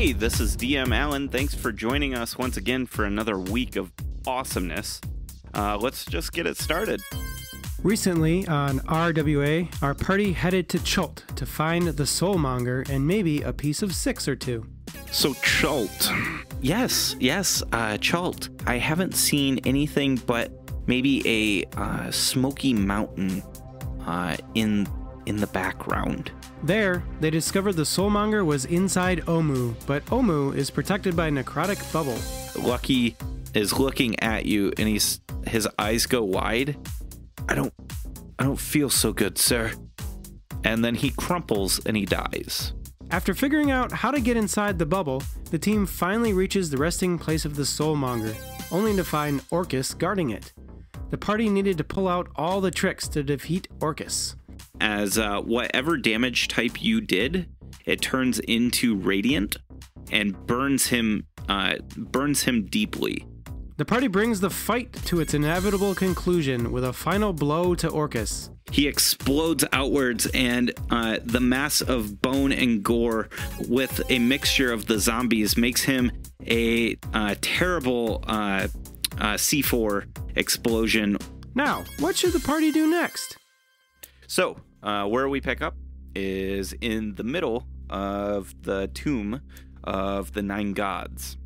Hey, this is DM Allen. Thanks for joining us once again for another week of awesomeness. Uh, let's just get it started. Recently on RWA, our party headed to Chult to find the soulmonger and maybe a piece of six or two. So Chult. Yes, yes, uh, Chult. I haven't seen anything but maybe a uh, smoky mountain uh, in in the background. There, they discovered the soulmonger was inside Omu, but Omu is protected by a necrotic bubble. Lucky is looking at you, and he's his eyes go wide. I don't, I don't feel so good, sir. And then he crumples and he dies. After figuring out how to get inside the bubble, the team finally reaches the resting place of the soulmonger, only to find Orcus guarding it. The party needed to pull out all the tricks to defeat Orcus. As uh, whatever damage type you did, it turns into radiant and burns him, uh, burns him deeply. The party brings the fight to its inevitable conclusion with a final blow to Orcus. He explodes outwards, and uh, the mass of bone and gore with a mixture of the zombies makes him a uh, terrible uh, uh, C4 explosion. Now, what should the party do next? So, uh, where we pick up is in the middle of the tomb of the nine gods.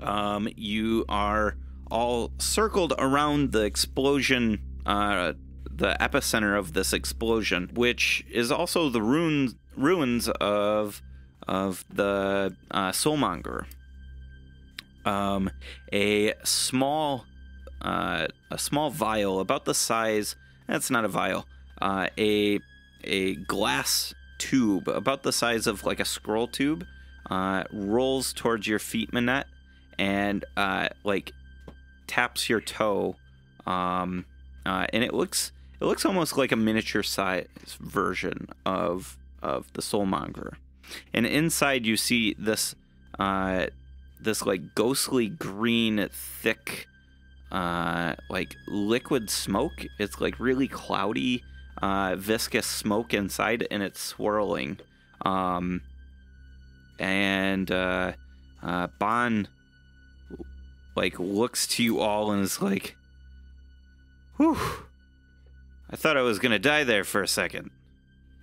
Um, you are all circled around the explosion, uh, the epicenter of this explosion, which is also the ruins ruins of of the uh, soulmonger. Um, a small, uh, a small vial about the size. That's not a vial. Uh, a a glass tube about the size of like a scroll tube uh, rolls towards your feet, Manette, and uh, like taps your toe, um, uh, and it looks it looks almost like a miniature size version of of the soulmonger. And inside you see this uh, this like ghostly green thick uh, like liquid smoke. It's like really cloudy, uh, viscous smoke inside, and it's swirling. Um, and uh, uh, Bon like looks to you all and is like, "Whew, I thought I was gonna die there for a second.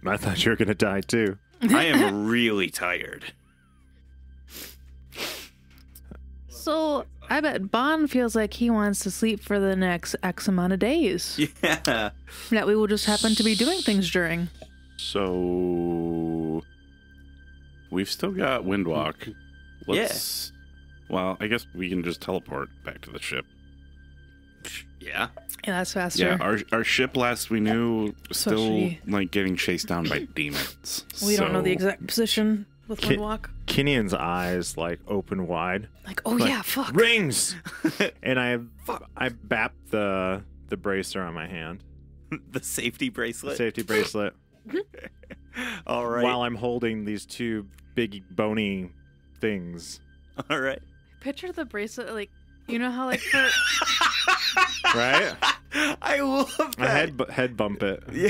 I thought you were gonna die too. I am really tired." So I bet Bond feels like he wants to sleep for the next X amount of days Yeah. that we will just happen to be doing things during. So we've still got Windwalk. Let's. Well, I guess we can just teleport back to the ship. Yeah. Yeah, that's faster. Yeah, our our ship last we knew So still she- like getting chased down by demons. we don't know the exact position with Ki- Windwalk. Kinian's eyes like open wide. Like, oh Like, yeah, fuck. Rings. and I fuck. I bap the the bracer on my hand, the safety bracelet. The safety bracelet, All right. while I'm holding these two big bony things. All right. Picture the bracelet like, you know how like for Right? I love that. I head bu- head bump it. Yeah.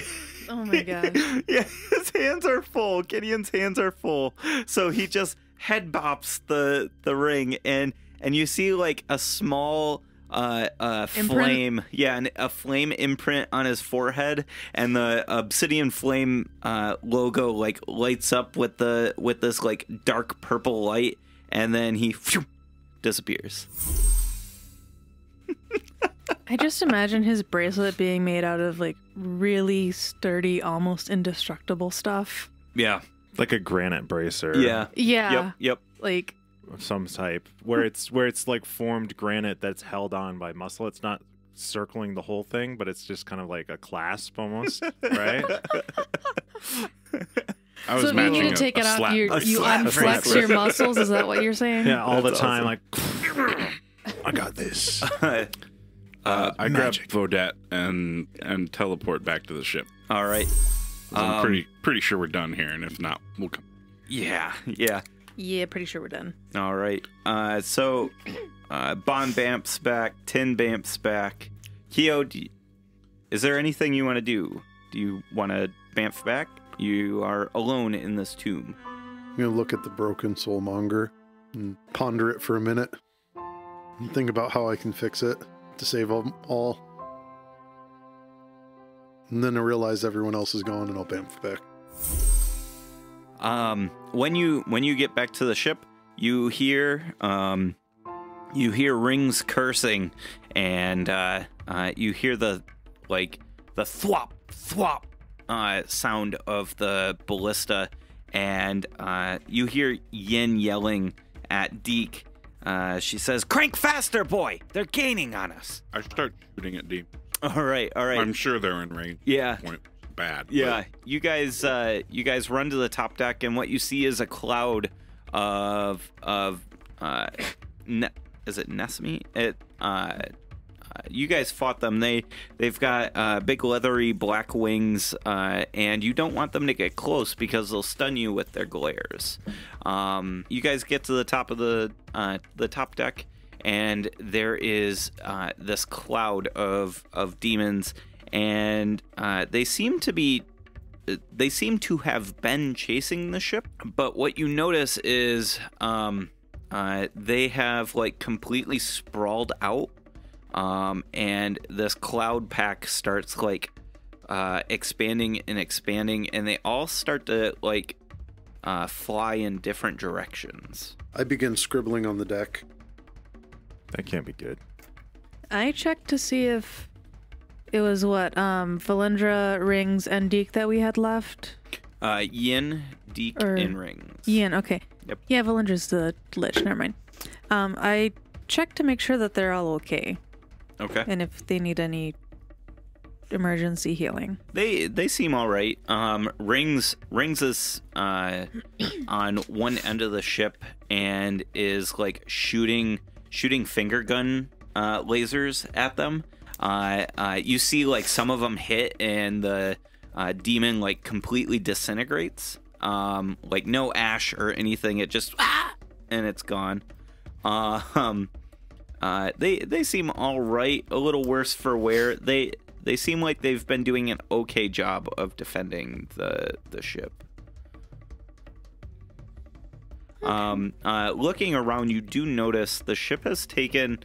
Oh my god. yeah, his hands are full. Gideon's hands are full. So he just head bops the the ring and and you see like a small uh, uh, flame, yeah, an, a flame imprint on his forehead, and the obsidian flame uh, logo like lights up with the with this like dark purple light, and then he phew, disappears. I just imagine his bracelet being made out of like really sturdy, almost indestructible stuff. Yeah, Like a granite bracer. yeah, Yeah. yep, yep. Like Of some type. Where it's where it's like formed granite that's held on by muscle. It's not circling the whole thing, but it's just kind of like a clasp almost. right? I was so if you need to take a it off, you you unflex your muscles. Is that what you're saying? Yeah, all the time, awesome. like I got this. Uh, I magic. grab Vodette and and teleport back to the ship. All right. 'Cause I'm Um, pretty pretty sure we're done here, and if not, we'll come. Yeah, yeah. Yeah, pretty sure we're done. All right. Uh, so, uh, Bon Bamps back, Tin Bamps back. Keo, do you- is there anything you want to do? Do you want to Bamf back? You are alone in this tomb. I'm gonna look at the broken soulmonger and ponder it for a minute and think about how I can fix it to save them all. And then I realize everyone else is gone and I'll bamf back. Um, when you when you get back to the ship, you hear um, you hear rings cursing, and uh, uh, you hear the like the thwop thwop uh, sound of the ballista, and uh, you hear Yin yelling at Deke. Uh, she says, "Crank faster, boy! They're gaining on us." I start shooting at D. All right, all right. I'm sure they're in range. yeah, Point bad. but yeah, you guys, uh, you guys run to the top deck, and what you see is a cloud of of uh, ne- is it Nesme? It uh, you guys fought them. They they've got uh, big leathery black wings, uh, and you don't want them to get close because they'll stun you with their glares. Um, you guys get to the top of the uh, the top deck, and there is uh, this cloud of of demons, and uh, they seem to be they seem to have been chasing the ship, but what you notice is um, uh, they have like completely sprawled out, um, and this cloud pack starts like uh, expanding and expanding, and they all start to like uh, fly in different directions. I begin scribbling on the deck. That can't be good. I checked to see if it was what um Valendra rings and Deke that we had left. Uh, Yin, Deke, Or- and Rings. Ian, okay. Yep. Yeah, Valendra's the lich. Never mind. Um, I checked to make sure that they're all okay Okay. and if they need any emergency healing. They they seem all right. Um, rings rings is uh, on one end of the ship and is like shooting shooting finger gun uh, lasers at them. Uh, uh, you see like some of them hit and the uh, demon like completely disintegrates. Um, like no ash or anything. It just ah, and it's gone. Uh, um, uh, they they seem all right. A little worse for wear. They they seem like they've been doing an okay job of defending the the ship. Um, uh, looking around, you do notice the ship has taken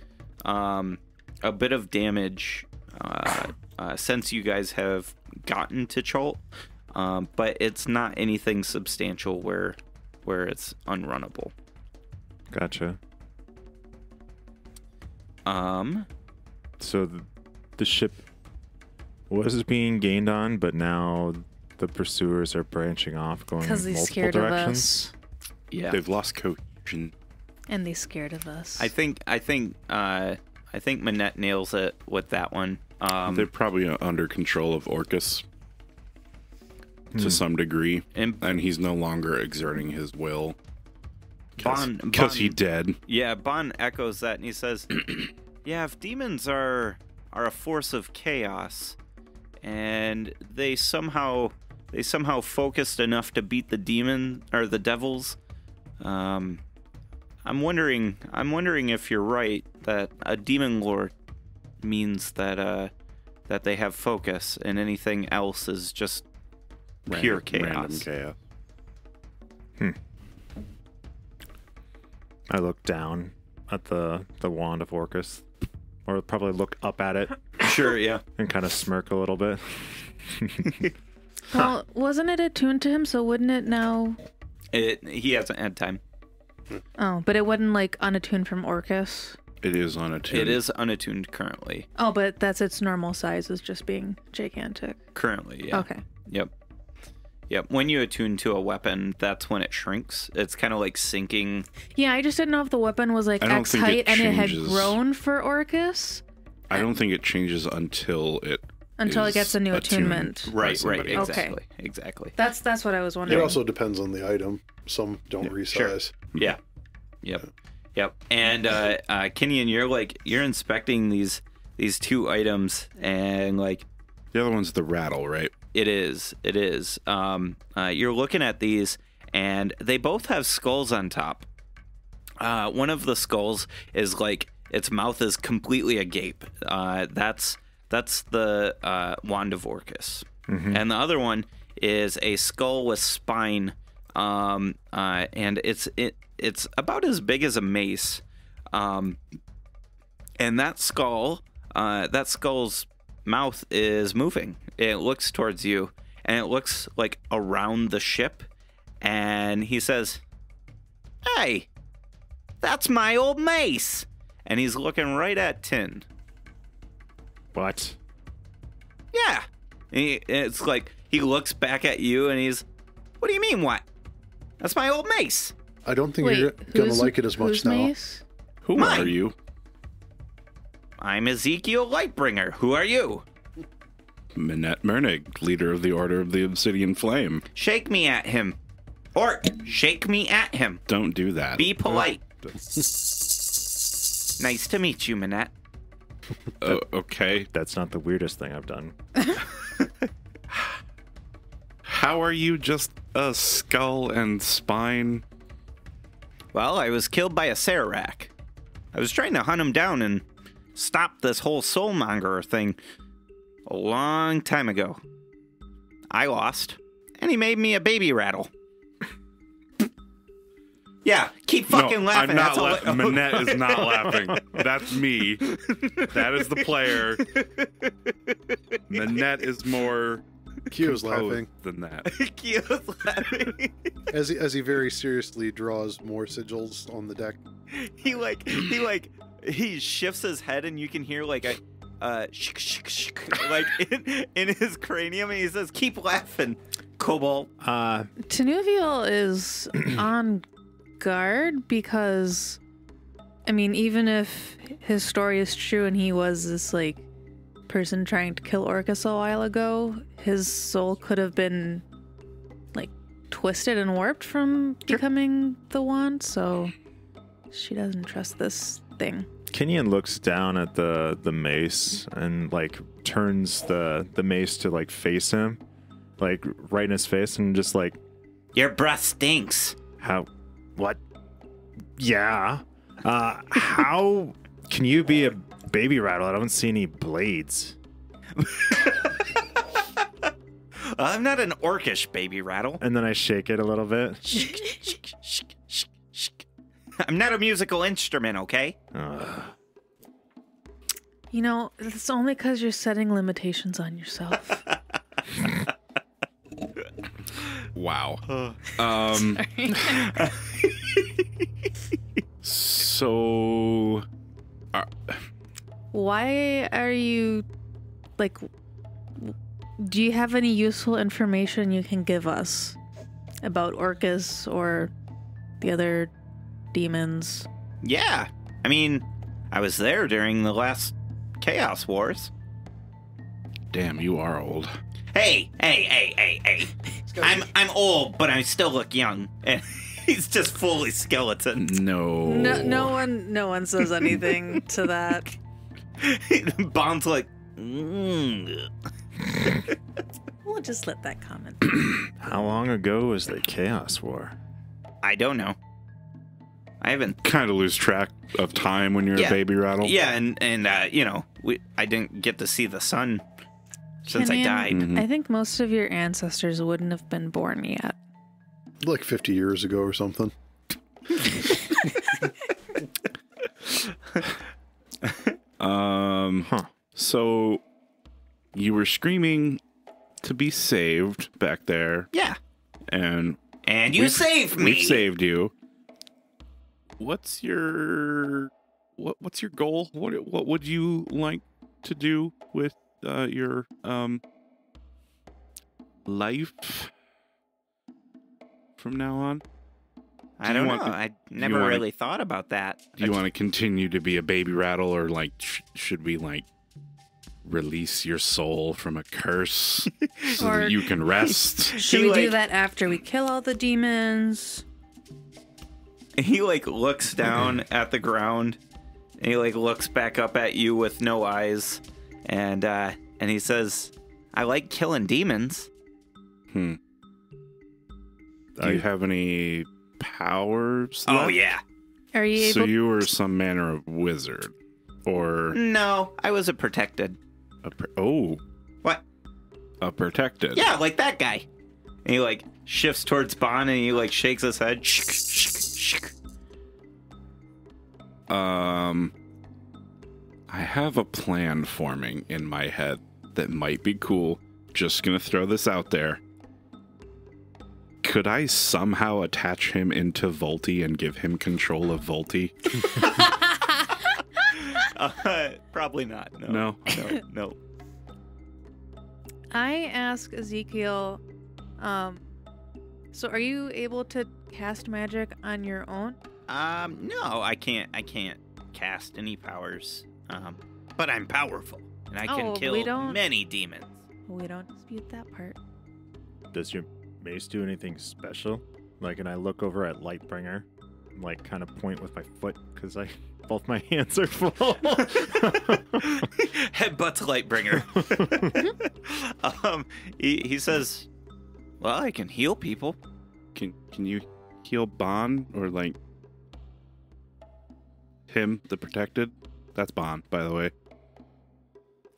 um, a bit of damage uh, uh, since you guys have gotten to Chult, um, but it's not anything substantial where where it's unrunnable. Gotcha. Um, So the, the ship was being gained on, but now the pursuers are branching off, going Because multiple they scared directions. of us. yeah. They've lost cohesion. And they're scared of us. I think I think uh, I think Manette nails it with that one. Um, They're probably uh, under control of Orcus to some degree, and and he's no longer exerting his will. Bon- Because he Bon- dead. yeah, Bon echoes that and he says, "Yeah, if demons are are a force of chaos, and they somehow they somehow focused enough to beat the demon or the devils, um, I'm wondering I'm wondering if you're right that a demon lord means that uh that they have focus and anything else is just pure Random- Random chaos. chaos. I look down at the the wand of Orcus, or probably look up at it Sure, yeah. and kind of smirk a little bit. well, wasn't it attuned to him? So wouldn't it now? It he hasn't had time. Oh, but it wasn't like unattuned from Orcus. It is unattuned. It is unattuned currently. Oh, but that's its normal size is just being gigantic. Currently, yeah. Okay. Yep. Yep. When you attune to a weapon, that's when it shrinks. It's kind of like sinking. Yeah, I just didn't know if the weapon was like I don't X think height it and it had changes. grown for Orcus I don't think it changes until it until it is gets a new attuned. attunement. Right. Right. somebody. Okay. Exactly. Exactly. That's that's what I was wondering. It wondering. also depends on the item. Some don't sure. resize. Yeah. Yep. Yep. And uh, uh, Kenyon, you're like you're inspecting these these two items, and like The other one's the rattle, right? It is. It is. Um, uh, you're looking at these, and they both have skulls on top. Uh, one of the skulls is like its mouth is completely agape. Uh, that's that's the uh, wand of Orcus, and the other one is a skull with spine um, uh, and it's it it's about as big as a mace, um, and that skull, uh, that skull's mouth is moving. It looks towards you, and it looks like around the ship, and he says, "Hey, that's my old mace," and he's looking right at Tin. What? Yeah. And he, it's like he looks back at you and he's, What do you mean, what? That's my old mace. I don't think Wait, you're gonna like it as much now. Mace? Who Mine. are you? I'm Ezekiel Lightbringer. Who are you? Minette Mernig, leader of the Order of the Obsidian Flame. Shake me at him. Or shake me at him. Don't do that. Be polite. nice to meet you, Minette. Uh, okay. That's not the weirdest thing I've done. How are you just a skull and spine? Well, I was killed by Acererak. I was trying to hunt him down and stop this whole soulmonger thing a long time ago. I lost, and he made me a baby rattle. yeah, keep fucking no, laughing. I'm not That's all laughing. I- Minette is not laughing. That's me. That is the player. Manette is more Kyo's composed laughing than that. Kyo's laughing. as he, as he very seriously draws more sigils on the deck. he like he like he shifts his head and you can hear like a uh shik, shik, shik, like in, in his cranium and he says keep laughing cobalt Uh, Tenuvial is on guard because, I mean, even if his story is true and he was this like person trying to kill Orcus a while ago, his soul could have been like twisted and warped from becoming the one. So she doesn't trust this thing. Kenyon looks down at the the mace and like turns the the mace to like face him, like right in his face, and just like your breath stinks how what? Yeah. Uh, how can you be a baby rattle? I don't see any blades. i'm not an orcish baby rattle And then I shake it a little bit. i'm not a musical instrument okay Ugh. You know, it's only because you're setting limitations on yourself. Wow. Um. so, Why are you like do you have any useful information you can give us about Orcus or the other demons? yeah i mean i was there during the last chaos wars damn, you are old. hey hey hey hey hey i'm i'm old but i still look young and he's just fully skeleton No. No no one no one says anything to that. Bond's like, mm. We'll just let that comment. How long ago was the Chaos War? I don't know. I haven't. Kind of lose track of time when you're Yeah. a baby rattle. Yeah, and and uh, you know, we I didn't get to see the sun since Kenyon, I died. Mhm. I think most of your ancestors wouldn't have been born yet. Like 50 years ago or something. Um. Huh. So, you were screaming to be saved back there, Yeah, and and you saved me. we've saved you. What's your what? What's your goal? What What would you like to do with uh, your um life from now on? I Do you don't know. want to- I never wanna- really thought about that. Do you want to continue to be a baby rattle, or like sh- should we like release your soul from a curse so Or- that you can rest? Should He, we do that after we kill all the demons? He like looks down at the ground, and he like looks back up at you with no eyes, and uh, and he says, "I like killing demons." Hmm. Do you have any powers? Oh yeah. Are you So you were some manner of wizard, or No, I was a protected. a pr- oh, What? a protected. Yeah, like that guy. And he like shifts towards Bond and he like shakes his head. Um, I have a plan forming in my head that might be cool. Just gonna throw this out there. Could I somehow attach him into Volty and give him control of Volty? Uh, probably not. No. No. No. No. I ask Ezekiel, um, so are you able to cast magic on your own? Um, no, I can't. I can't cast any powers. Um, but I'm powerful, and I can Oh, we kill don't- many demons. We don't dispute that part. Does your mace do anything special? Like, and I look over at Lightbringer, and, like, kind of point with my foot because I both my hands are full. Headbutts Lightbringer. um, he, he says, "Well, I can heal people." Can Can you heal Bond or like him, the protected? That's Bond, by the way.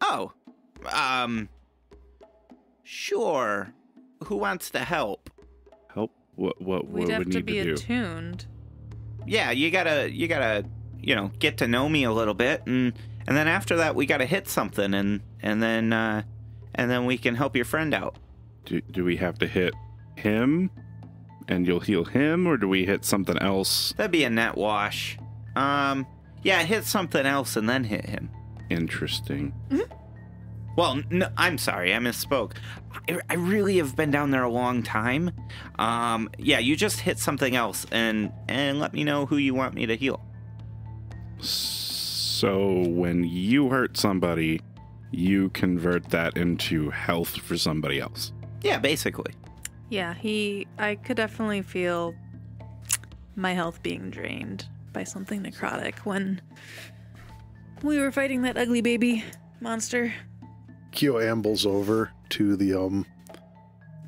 Oh, um, sure. Who wants to help? Help. What What We'd What have would to need be to do? attuned. Yeah, you gotta, you gotta, you know, get to know me a little bit, and and then after that, we gotta hit something, and and then uh, and then we can help your friend out. Do, do we have to hit him, and you'll heal him, or do we hit something else? That'd be a net wash. Um, yeah, hit something else and then hit him. Interesting. Well, no, I'm sorry, I misspoke. I, I really have been down there a long time. Um, yeah, you just hit something else and and let me know who you want me to heal. So when you hurt somebody, you convert that into health for somebody else. Yeah, basically. Yeah, he. I could definitely feel my health being drained by something necrotic when we were fighting that ugly baby monster. Kyo ambles over to the um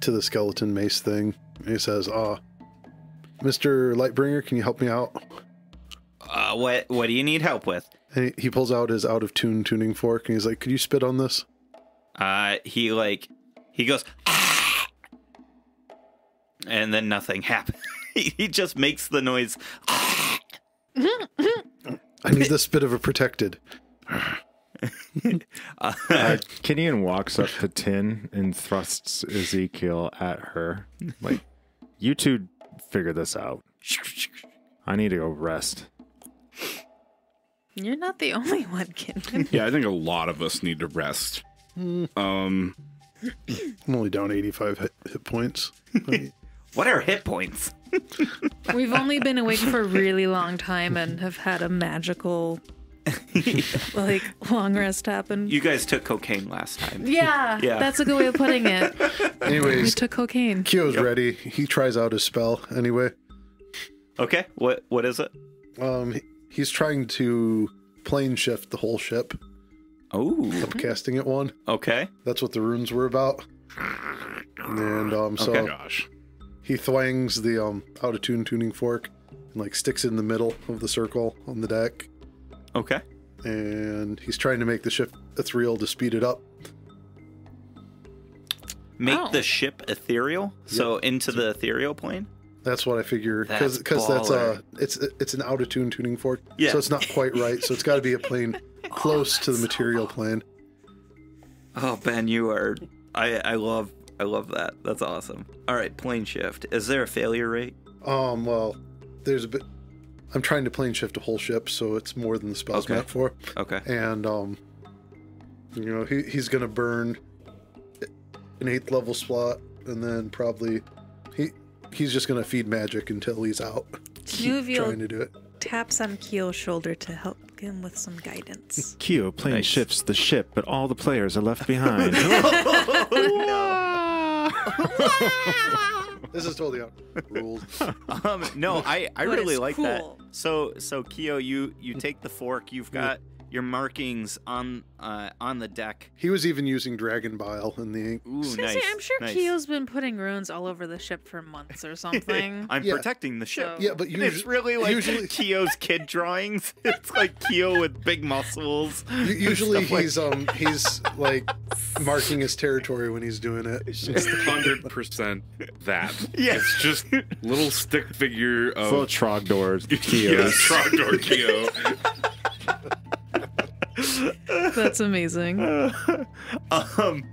to the skeleton mace thing. And he says, "Uh, Mr. Lightbringer, can you help me out?" Uh, what what do you need help with? And he, he pulls out his out of tune tuning fork and he's like, "Could you spit on this?" Uh, he like he goes, "Ah!" And then nothing happens. he, he just makes the noise. I need this bit of a protected. Uh, Kinian walks up to Tin and thrusts Ezekiel at her. Like, you two figure this out. I need to go rest. You're not the only one, Kinman. Yeah, I think a lot of us need to rest. Um, I'm only down 85 hit, hit points. what are hit points? We've only been awake for a really long time and have had a magical, like, long rest happen. You guys took cocaine last time. yeah, Yeah. that's a good way of putting it. Anyways, We took cocaine. Kyo's ready. He tries out his spell anyway. Okay, what what is it? Um, he's trying to plane shift the whole ship, Oh, casting it one. okay. That's what the runes were about. And um, so oh gosh. He thwangs the um out of tune tuning fork and like sticks it in the middle of the circle on the deck. Okay. And he's trying to make the ship ethereal to speed it up. Make Oh. the ship ethereal, so into the ethereal plane. That's what I figure because That's that's, baller. uh it's it's an out of tune tuning fork. Yeah. So it's not quite right. So it's got to be a plane close to the material plane. Oh, Ben, you are. I I love I love that. That's awesome. All right, plane shift. Is there a failure rate? Um, well, there's a bit. I'm trying to plane shift a whole ship, so it's more than the spell's Okay. meant for. Okay. And um, you know, he he's gonna burn an eighth level slot, and then probably he he's just gonna feed magic until he's out. Nuviel trying to do it. taps on Keel's shoulder to help him with some guidance. Kyo plane Nice. shifts the ship, but all the players are left behind. This is totally out. Rules. Um, no, I I really it's like that. So so Kyo, you you take the fork. You've got your markings on uh, on the deck. He was even using dragon bile in the ink. Ooh, nice, say, I'm sure nice. Kyo's been putting runes all over the ship for months or something. I'm Yeah. protecting the ship. So- Yeah, but And usually, it's really like usually- Kyo's kid drawings. It's like Kyo with big muscles. u- usually Stuff like- he's um he's like marking his territory when he's doing it. It's hundred percent that. Yeah. It's just little stick figure of Full of Trogdors, yeah, Kios. Trogdor Kyo. That's amazing. um,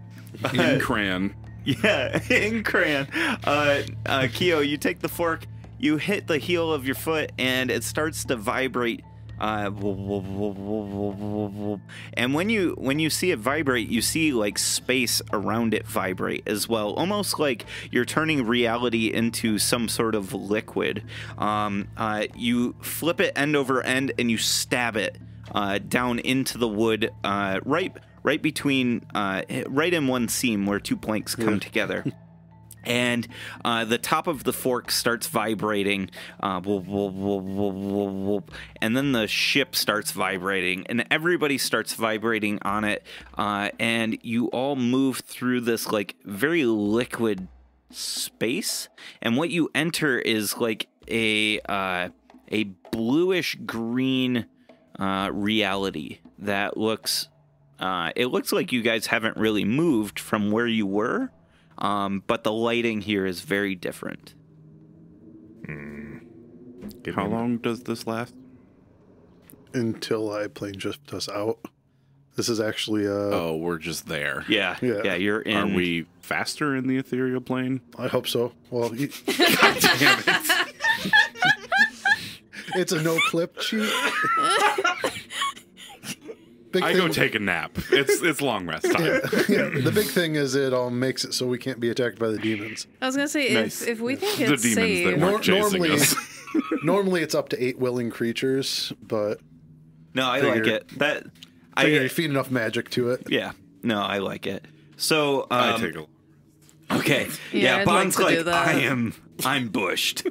in Cran. yeah, in crayon. Uh, uh, Kyo, you take the fork, you hit the heel of your foot, and it starts to vibrate. Uh, and when you when you see it vibrate, you see like space around it vibrate as well, almost like you're turning reality into some sort of liquid. Um, uh, you flip it end over end, and you stab it uh, down into the wood, uh, right right between uh, right in one seam where two planks come together. And uh, the top of the fork starts vibrating, uh, whoop, whoop, whoop, and then the ship starts vibrating, and everybody starts vibrating on it. Uh, and you all move through this like very liquid space, and what you enter is like a uh, a bluish green uh, reality that looks. Uh, it looks like you guys haven't really moved from where you were, um, but the lighting here is very different. Give How long does this last? until I plane drift us out. This is actually uh Oh, we're just there. Yeah, yeah, Yeah. you're in. Are we faster in the ethereal plane? I hope so. Well, he, it's a no clip cheat. Big I thing, go take a nap. It's it's long rest time. yeah, the big thing is it um makes it so we can't be attacked by the demons. I was gonna say Nice. if if we think The it's demons safe, that Nor- weren't chasing normally- us. Normally it's up to eight willing creatures, but no, I figure- like it. That I figure I you feed enough magic to it. yeah. No, I like it. So um, I take a okay. Yeah, Yeah, I'd like Bond's to like, that. I am. I'm bushed.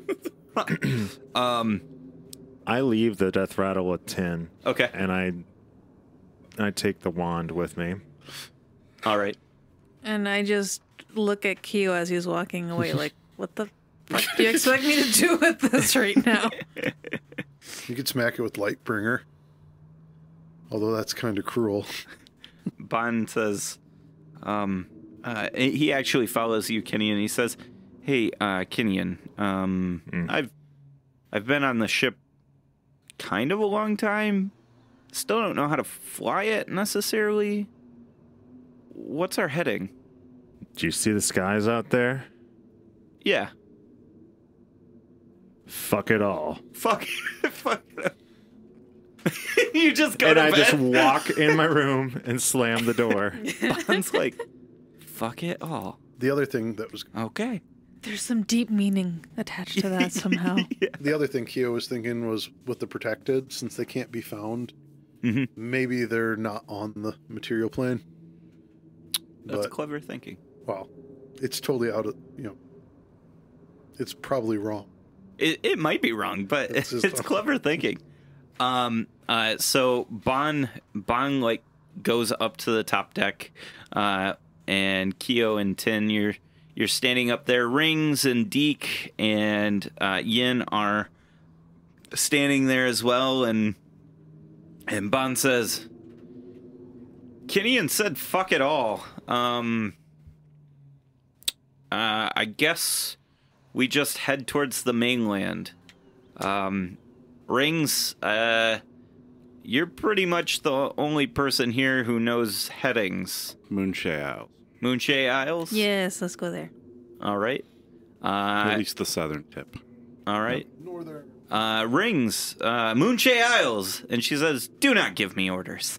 um. I leave the death rattle at ten, Okay. and I I take the wand with me. All right. and I just look at Kyo as he's walking away, like, what the fuck do you expect me to do with this right now? You could smack it with Lightbringer. Although that's kind of cruel. Bond says, um, uh, he actually follows you, Kenyon. He says, "Hey, uh, Kenyon, um, I've I've been on the ship kind of a long time. Still don't know how to fly it necessarily. What's our heading? Do you see the skies out there? Yeah, Fuck it all. fuck, fuck." you just go and to I bed. just walk in my room and slam the door. Bond's like, "Fuck it all." The other thing that was Okay. There's some deep meaning attached to that somehow. the other thing Keo was thinking was with the protected, since they can't be found, Mhm. maybe they're not on the material plane. That's But clever thinking. wow, it's totally out of you know. It's probably wrong. It, it might be wrong, but It's it's, just- clever thinking. Um. Uh. So Bon Bon like goes up to the top deck, uh, and Keo and Tin, you're you're standing up there. Rings and Deke and uh, Yin are standing there as well, and and Bon says, "Kinian said fuck it all. Um. Uh, I guess." we just head towards the mainland. Um, Rings, uh, you're pretty much the only person here who knows headings. Moonshae Isles. Moonshae Isles? yes, let's go there. All right. At Uh, least the southern tip. all right. Northern. Uh, Rings, uh, Moonshae Isles. And she says, do not give me orders.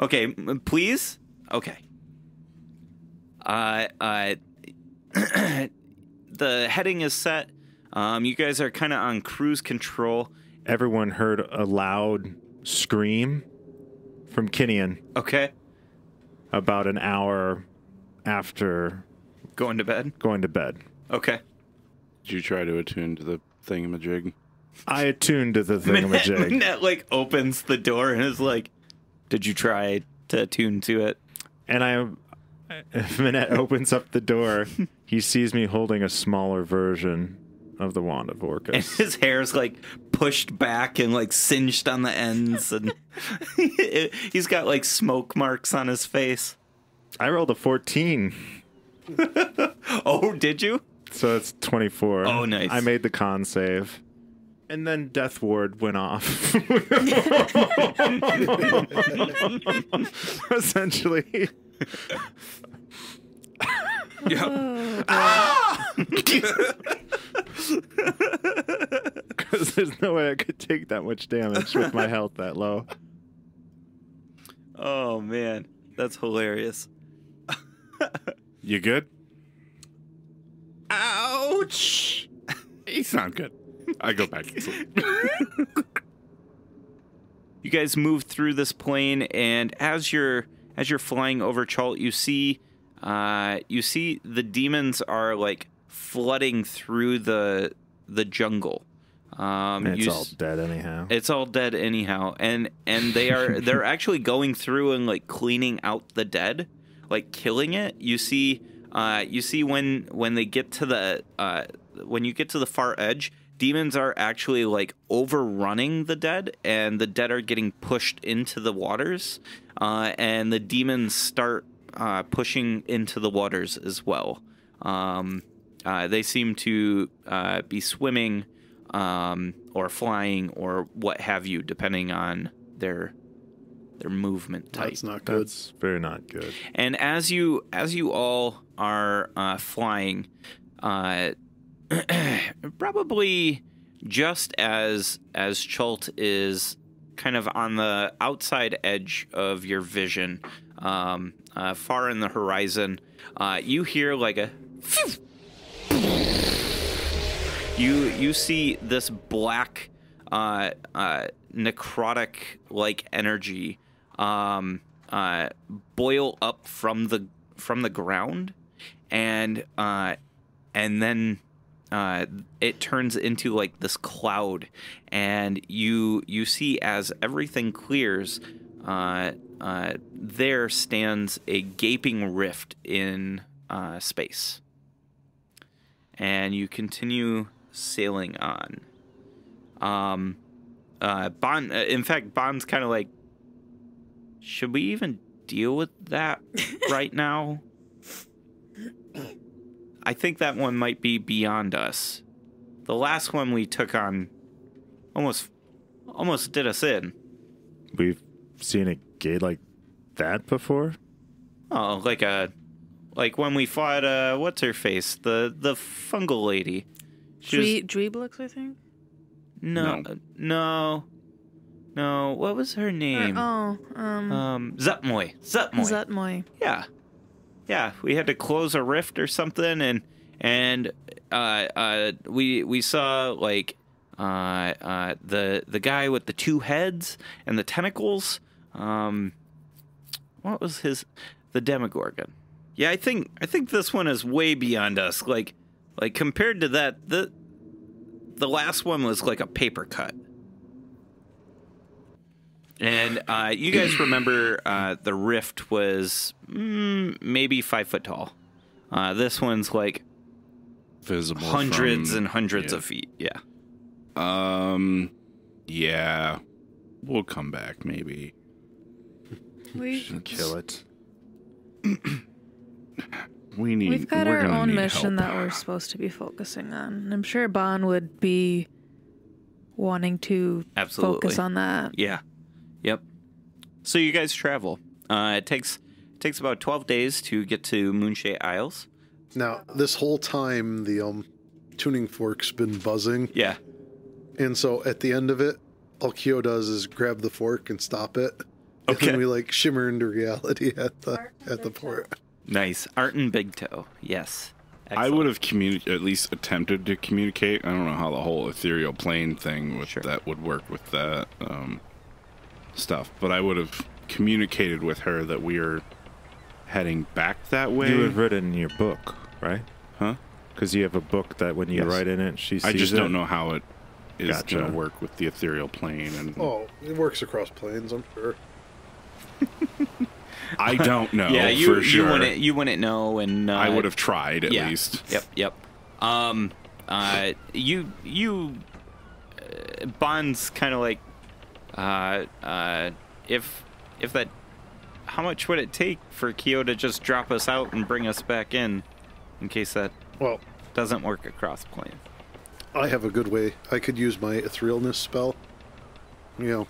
okay, m- please? Okay. Uh, uh, the heading is set. Um, you guys are kind of on cruise control. Everyone heard a loud scream from Kinian Okay. About an hour after Going to bed. going to bed. Okay. Did you try to attune to the thingamajig? I attuned to the Minette, thingamajig. Minette like opens the door and is like, "Did you try to attune to it?" And I, if Minette opens up the door, he sees me holding a smaller version of the wand of And Orcus. his hair's like pushed back and like singed on the ends, and he's got like smoke marks on his face. I rolled a 14, Oh, did you? so it's 24. Oh, nice. I made the con save. And then Death Ward went off. Essentially. Oh, ah! Because there's no way I could take that much damage with my health that low. Oh man, that's hilarious. You good? Ouch! He's not good. I go back to sleep. you guys move through this plane and as you're as you're flying over Chult, you see uh you see the demons are like flooding through the the jungle. Um it's all s- dead anyhow. it's all dead anyhow. And and they are they're actually going through and like cleaning out the dead, like killing it. You see uh you see when when they get to the uh when you get to the far edge, demons are actually like overrunning the dead and the dead are getting pushed into the waters. Uh and the demons start uh pushing into the waters as well. Um uh, they seem to uh, be swimming um, or flying or what have you, depending on their their movement type. That's not good. That's very not good. And as you as you all are uh, flying, uh, probably just as as Chult is kind of on the outside edge of your vision, um, uh, far in the horizon, uh, you hear like a. You you see this black, uh, uh, necrotic like energy, um, uh, boil up from the from the ground, and uh, and then uh, it turns into like this cloud, and you you see as everything clears, uh, uh, there stands a gaping rift in uh, space, and you continue sailing on. Um, uh, Bond. Uh, in fact, Bond's kind of like, should we even deal with that right now? I think that one might be beyond us. The last one we took on almost almost did us in. We've seen a gate like that before. Oh, like a like when we fought uh what's her face? The the fungal lady. She was- Dwe- Dweeblix, I think. no, No. no. No, what was her Or- name? oh, um, Um Zuggtmoy. Zuggtmoy. Zuggtmoy. Yeah, yeah. We had to close a rift or something, and and uh, uh, we we saw like uh, uh, the the guy with the two heads and the tentacles. Um, what was his the Demogorgon? Yeah, I think I think this one is way beyond us. Like like compared to that, the the last one was like a paper cut. And uh, you guys remember uh, the rift was mm, maybe five foot tall. Uh, this one's like Visible. hundreds from- and hundreds yeah. of feet. Yeah. Um, yeah. We'll come back maybe. We, should Kill it. We need. we've got our own mission help. that we're supposed to be focusing on. I'm sure Bon would be wanting to Absolutely. focus on that. Yeah. Yep. So you guys travel. Uh, it takes it takes about twelve days to get to Moonshae Isles. Now, this whole time, the um, tuning fork's been buzzing, Yeah. and so at the end of it, all Kyo does is grab the fork and stop it. And Okay. then we like shimmer into reality at the at the port. Nice. Art and Big Toe. Yes. I would have communi- at least attempted to communicate. I don't know how the whole ethereal plane thing with Sure. that would work with that um, stuff, but I would have communicated with her that we are heading back that way. You have written in your book, right? Huh? Because you have a book that when you Yes. write in it, she sees I just it. don't know how it is Gotcha. going to work with the ethereal plane, and Oh, it works across planes, I'm sure. I don't know. yeah, you for sure. you wouldn't you wouldn't know, and uh, I would have tried at yeah. least. Yep, yep. Um, uh, you you uh, bonds kind of like, uh, uh, if if that, how much would it take for Kyo to just drop us out and bring us back in, in case that Well, doesn't work across plane. I have a good way. I could use my etherealness spell. You know.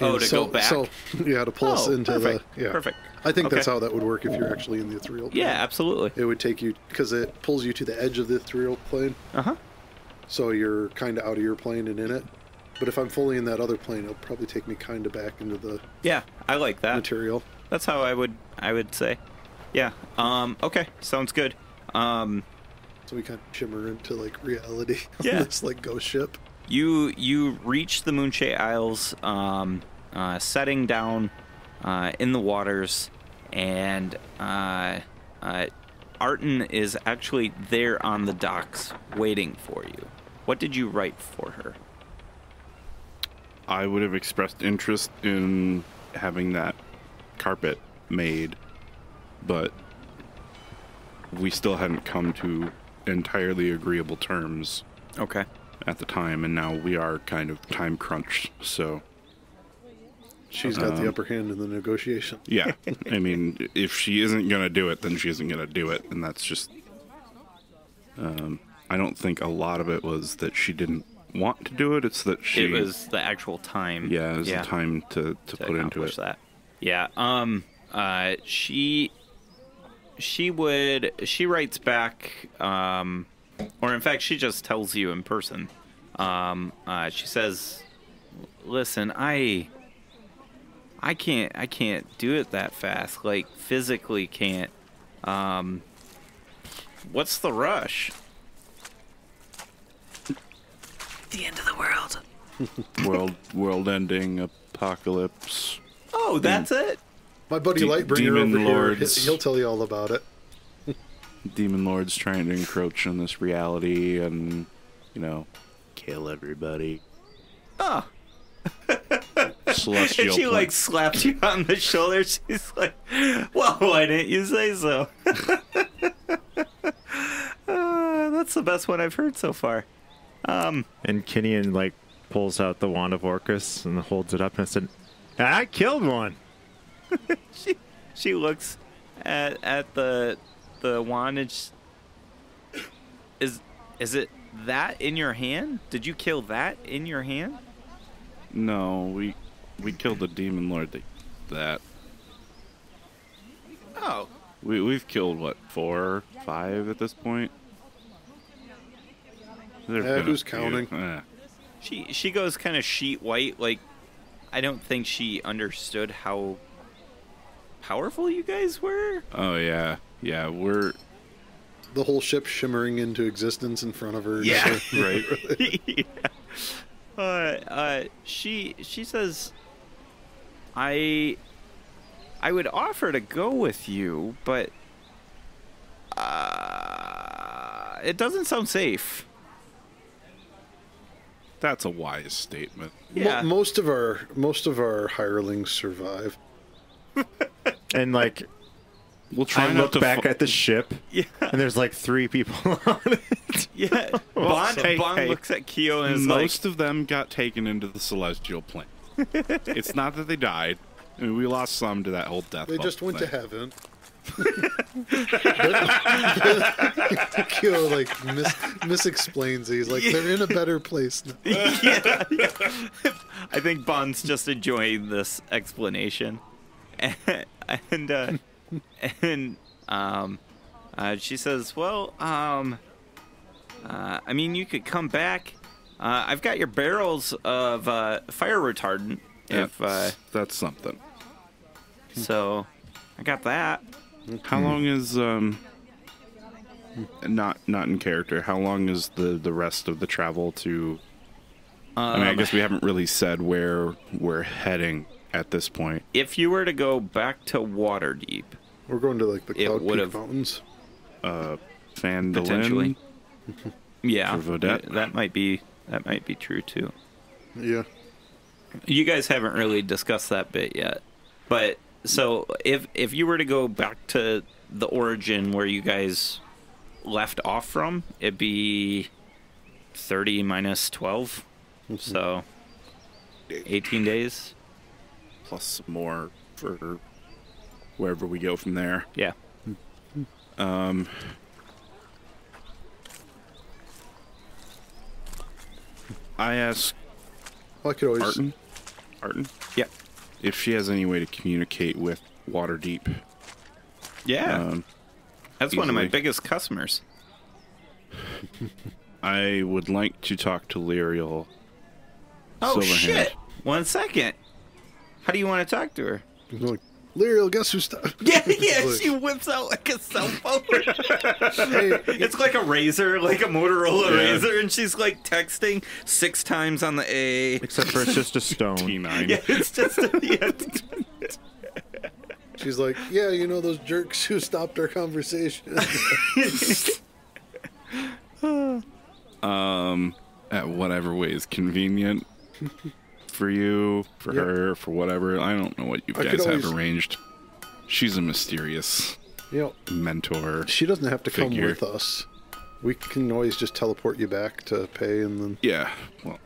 Oh, and to so, go back? So, yeah, to pull us Oh, into perfect, the. Yeah. perfect. I think that's how that would work if you're actually in the ethereal plane. Yeah, absolutely. It would take you, because it pulls you to the edge of the ethereal plane. Uh huh. So you're kind of out of your plane and in it. But if I'm fully in that other plane, it'll probably take me kind of back into the Yeah, I like that. material. That's how I would I would say. Yeah. Um. Okay. Sounds good. Um. So we kind of shimmer into like reality on Yeah. this like ghost ship. You you reach the Moonshae Isles, um, uh, setting down uh, in the waters, and uh, uh, Arton is actually there on the docks waiting for you. What did you write for her? I would have expressed interest in having that carpet made, but we still hadn't come to entirely agreeable terms Okay. at the time, and now we are kind of time crunched. So, She's got Um, the upper hand in the negotiation. yeah, I mean, if she isn't gonna do it, then she isn't gonna do it, and that's just. Um, I don't think a lot of it was that she didn't want to do it. It's that she it was the actual time. yeah, it was the time to to, to put into accomplish it. that. Yeah. Um. Uh. She. She would. She writes back. Um. Or in fact, she just tells you in person. Um. Uh. She says, "Listen, I. I can't. I can't do it that fast. Like physically can't. Um. What's the rush? The end of the world. world world ending apocalypse. Oh, that's it. My buddy De- Lightbringer demon over here, lords. he- he'll tell you all about it. Demon lords trying to encroach on this reality and you know kill everybody. Oh. Celestial. And she pla- like slaps you on the shoulder. She's like, "Well, why didn't you say so?" uh, that's the best one I've heard so far. Um, And Kinian like pulls out the wand of Orcus and holds it up and said, "I killed one." she she looks at at the the wand and sh is is it that in your hand? Did you kill that in your hand? No, we we killed the demon lord that that Oh, we we've killed what four, five at this point. Yeah, who's counting? Eh. she she goes kind of sheet white. Like, I don't think she understood how powerful you guys were. Oh yeah, yeah. We're The whole ship shimmering into existence in front of her. Yeah. right. yeah. Uh, uh, she she says, I I would offer to go with you, but uh, it doesn't sound safe. That's a wise statement. Mo- Yeah. most of our most of our hirelings survive. And like We'll try I not look to back fu- at the ship, Yeah, and there's like three people on it. yeah. Bond, hey, Bond hey. looks at Keo and is like, Most of them got taken into the celestial plane. It's not that they died. I mean, we lost some to that whole death. They just went to heaven. Kyo like mis- misexplains. these. He's like they're in a better place now. yeah, yeah. I think Bond's just enjoying this explanation, and and, uh, and um, uh, she says, "Well, um, uh, I mean, you could come back. Uh, I've got your barrels of uh, fire retardant. If uh, That's, that's something. so, I got that. How long is um? Not not in character. How long is the the rest of the travel to? I mean, I Um, guess we haven't really said where we're heading at this point. If you were to go back to Waterdeep, We're going to like the It Cloud Peak would've- Mountains. Uh, Phandalin. Potentially. yeah, that might be That might be true too. Yeah. You guys haven't really discussed that bit yet. But so if if you were to go back to the origin where you guys left off from, it'd be 30 minus 12. So 18 days. Plus more for wherever we go from there. Yeah. Um, I asked Well, I could always. Arton, Arton, Yeah. if she has any way to communicate with Waterdeep. Yeah. Um, That's one of my biggest customers. I would like to talk to Lyriel. Oh Silverhand. shit. One second. How do you want to talk to her? Like, Lyriel, guess who stopped? Yeah, yeah, she whips out like a cell phone. it's like a razor, like a Motorola Yeah. Razr, and she's like texting six times on the A. Except for it's just a stone. T9. Yeah, it's just yeah. She's like, yeah, you know those jerks who stopped our conversation. Um, at whatever way is convenient for you, for Yep. her, for whatever. I don't know what you I could guys have arranged. She's a mysterious you know, mentor. she doesn't have to come with us. We can always just teleport you back to pay, and then Yeah. Well,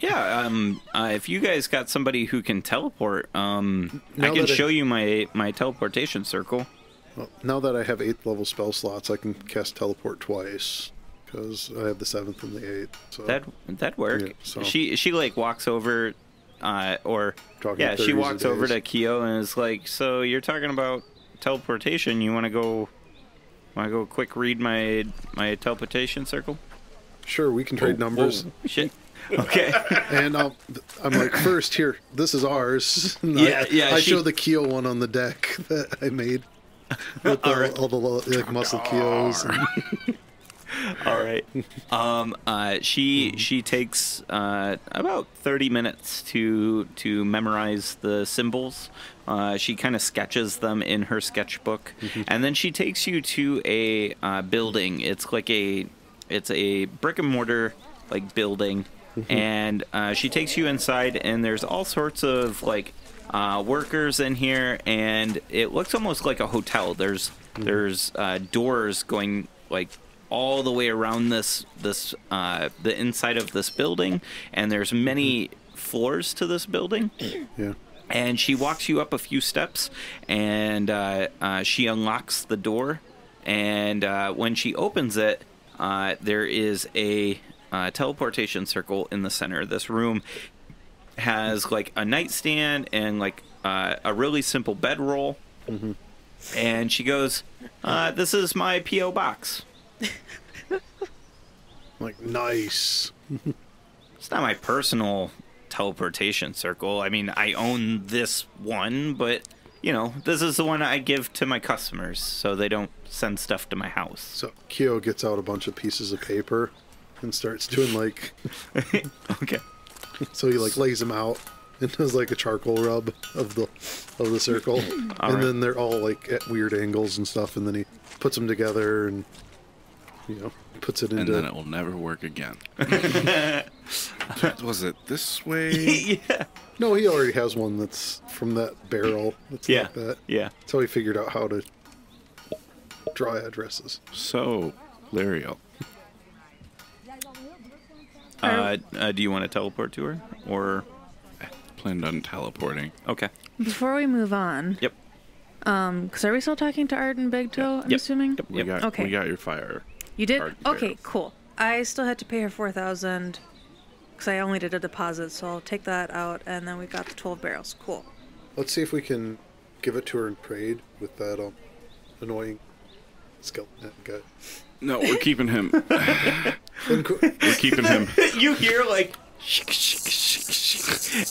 Yeah, um, uh, if you guys got somebody who can teleport, um, I can that I- show you my my teleportation circle. well, now that I have eighth level spell slots, I can cast teleport twice because I have the seventh and the eighth. So That that work. Yeah, so- She she like walks over, uh, or Talking yeah, she 30s walks over to. Keo and is like, "So you're talking about teleportation? You want to go? Want to go quick read my my teleportation circle? sure we can trade Whoa, numbers. whoa. Shit. Okay. And I'll, I'm like, first here, this is ours. And Yeah, I, yeah, I she- show the Keo one on the deck that I made with all, Alright. all the like muscle Keos. And, All right. Um. Uh. She she takes uh about thirty minutes to to memorize the symbols. Uh. She kind of sketches them in her sketchbook, and then she takes you to a uh, building. It's like a it's a brick and mortar like building, and uh, she takes you inside, and there's all sorts of like uh, workers in here, and it looks almost like a hotel. There's there's uh, doors going like all the way around this this uh, the inside of this building, and there's many floors to this building. yeah. And she walks you up a few steps, and uh, uh, she unlocks the door. And uh, when she opens it, uh, there is a uh, teleportation circle in the center. This room has like a nightstand and like uh, a really simple bedroll. And she goes, uh, "This is my PO box." Like, nice. It's not my personal teleportation circle. I mean, I own this one, but you know, this is the one I give to my customers so they don't send stuff to my house. So Keo gets out a bunch of pieces of paper and starts doing like, Okay. so he like lays them out and does like a charcoal rub of the of the circle, and right. then they're all like at weird angles and stuff, and then he puts them together and you know puts it and then it will never work again. Was it this way? yeah. No, he already has one that's from that barrel. That's Yeah. like that. Yeah. That's how he figured out how to draw addresses. So, Lariel, Uh, uh, do you want to teleport to her or planned on teleporting. okay? Before we move on, Yep. um, because are we still talking to Art and Big Toe? I'm Yep. assuming Yep. We Yep. got Okay. we got your fire. You did. Art Okay, cool. I still had to pay her four thousand because I only did a deposit, so I'll take that out, and then we got the twelve barrels. Cool. Let's see if we can give it to her in trade with that um, annoying skeleton guy. No, we're keeping him. We're keeping him. you hear like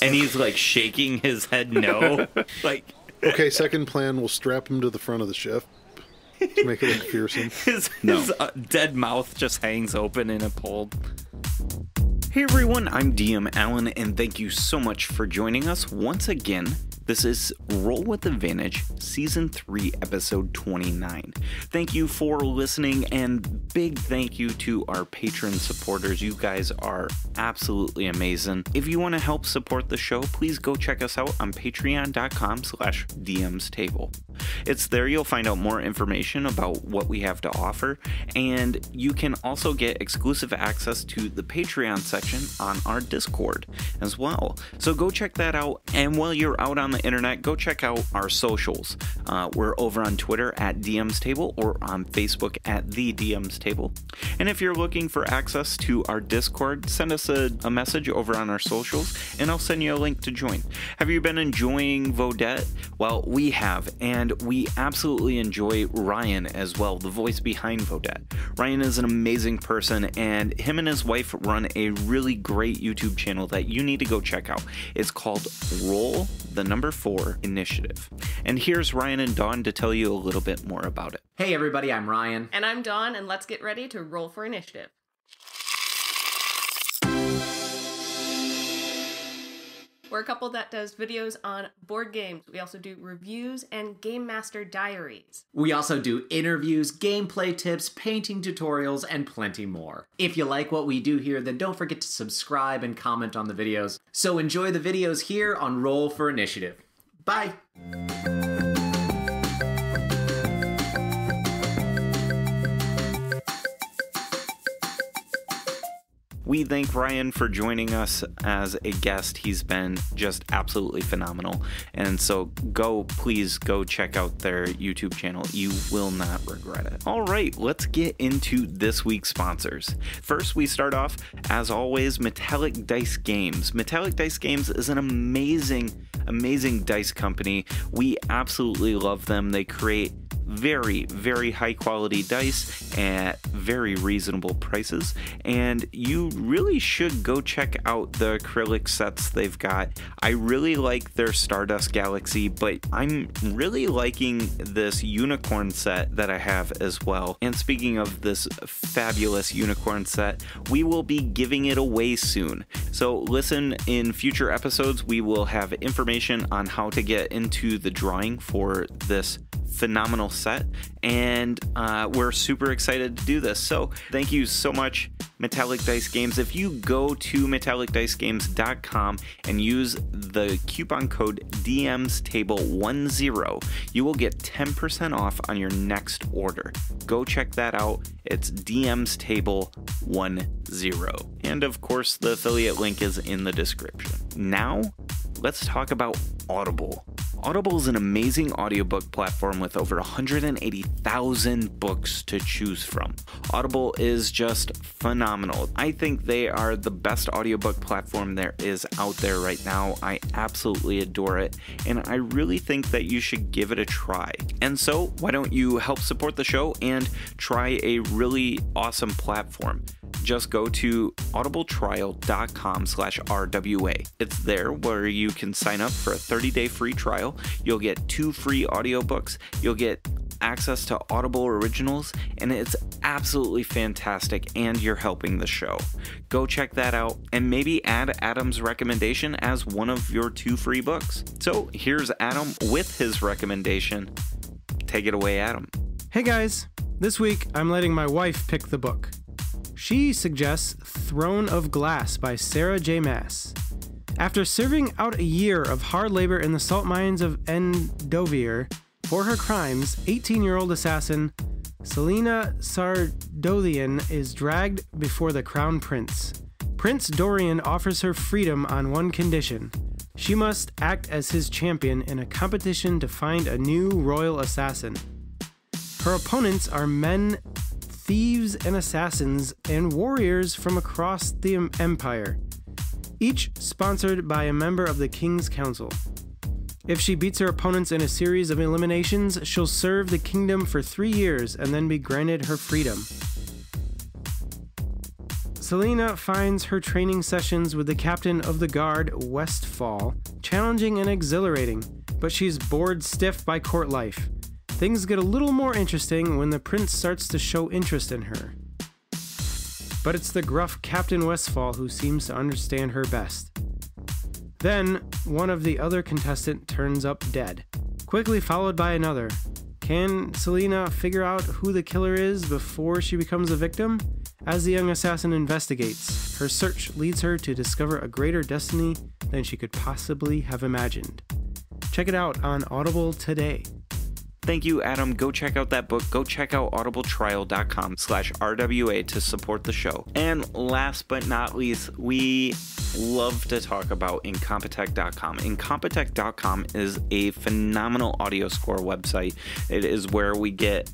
and he's like shaking his head no like okay, second plan, we'll strap him to the front of the ship to make it look fearsome. his, No. his uh, dead mouth just hangs open in a pulled. Hey everyone, I'm DM Allen, and thank you so much for joining us once again. This is Roll with the Advantage, Season 3, Episode 29. Thank you for listening, and big thank you to our Patreon supporters. You guys are absolutely amazing. If you want to help support the show, please go check us out on patreon.com slash dmstable. It's there you'll find out more information about what we have to offer, and you can also get exclusive access to the Patreon section on our Discord as well. So go check that out, and while you're out on the internet, go check out our socials. Uh, we're over on Twitter at DM's Table or on Facebook at The DM's Table. And if you're looking for access to our Discord, send us a, a message over on our socials, and I'll send you a link to join. Have you been enjoying Vodette? Well, we have, and we absolutely enjoy Ryan as well, the voice behind Vodette. Ryan is an amazing person, and him and his wife run a really great YouTube channel that you need to go check out. It's called Roll the Number Four Initiative. And here's Ryan and Dawn to tell you a little bit more about it. Hey everybody, I'm Ryan. And I'm Dawn, and let's get ready to roll for initiative. We're a couple that does videos on board games. We also do reviews and Game Master diaries. We also do interviews, gameplay tips, painting tutorials, and plenty more. If you like what we do here, then don't forget to subscribe and comment on the videos. So enjoy the videos here on Roll for Initiative. Bye! We thank Ryan for joining us as a guest. He's been just absolutely phenomenal. And so go, please go check out their YouTube channel. You will not regret it. All right, let's get into this week's sponsors. First, we start off, as always, Metallic Dice Games. Metallic Dice Games is an amazing, amazing dice company. We absolutely love them. They create very, very high quality dice at very reasonable prices. And you really should go check out the acrylic sets they've got. I really like their Stardust Galaxy, but I'm really liking this unicorn set that I have as well. And speaking of this fabulous unicorn set, we will be giving it away soon. So listen in future episodes, we will have information on how to get into the drawing for this phenomenal set, and uh, we're super excited to do this. So, thank you so much, Metallic Dice Games. If you go to metallicdicegames.com and use the coupon code DMSTable10, you will get 10% off on your next order. Go check that out. It's DMSTable10. And of course, the affiliate link is in the description. Now, let's talk about Audible. Audible is an amazing audiobook platform with over 180,000 books to choose from. Audible is just phenomenal. I think they are the best audiobook platform there is out there right now. I absolutely adore it, and I really think that you should give it a try. And so, why don't you help support the show and try a really awesome platform? just go to audibletrial.com slash rwa it's there where you can sign up for a 30-day free trial you'll get two free audiobooks you'll get access to audible originals and it's absolutely fantastic and you're helping the show go check that out and maybe add adam's recommendation as one of your two free books so here's adam with his recommendation take it away adam Hey guys, this week I'm letting my wife pick the book. She suggests Throne of Glass by Sarah J. Maas. After serving out a year of hard labor in the salt mines of Endovier for her crimes, 18 year old assassin Celaena Sardothien is dragged before the Crown Prince. Prince Dorian offers her freedom on one condition. She must act as his champion in a competition to find a new royal assassin. Her opponents are men, thieves, and assassins, and warriors from across the empire, each sponsored by a member of the King's Council. If she beats her opponents in a series of eliminations, she'll serve the kingdom for three years and then be granted her freedom. Celaena finds her training sessions with the captain of the guard, Westfall, challenging and exhilarating, but she's bored stiff by court life. Things get a little more interesting when the prince starts to show interest in her. But it's the gruff Captain Westfall who seems to understand her best. Then, one of the other contestant turns up dead, quickly followed by another. Can Celaena figure out who the killer is before she becomes a victim? As the young assassin investigates, her search leads her to discover a greater destiny than she could possibly have imagined. Check it out on Audible today. Thank you, Adam. Go check out that book. Go check out audibletrial.com slash RWA to support the show. And last but not least, we love to talk about Incompetech.com. Incompetech.com is a phenomenal audio score website. It is where we get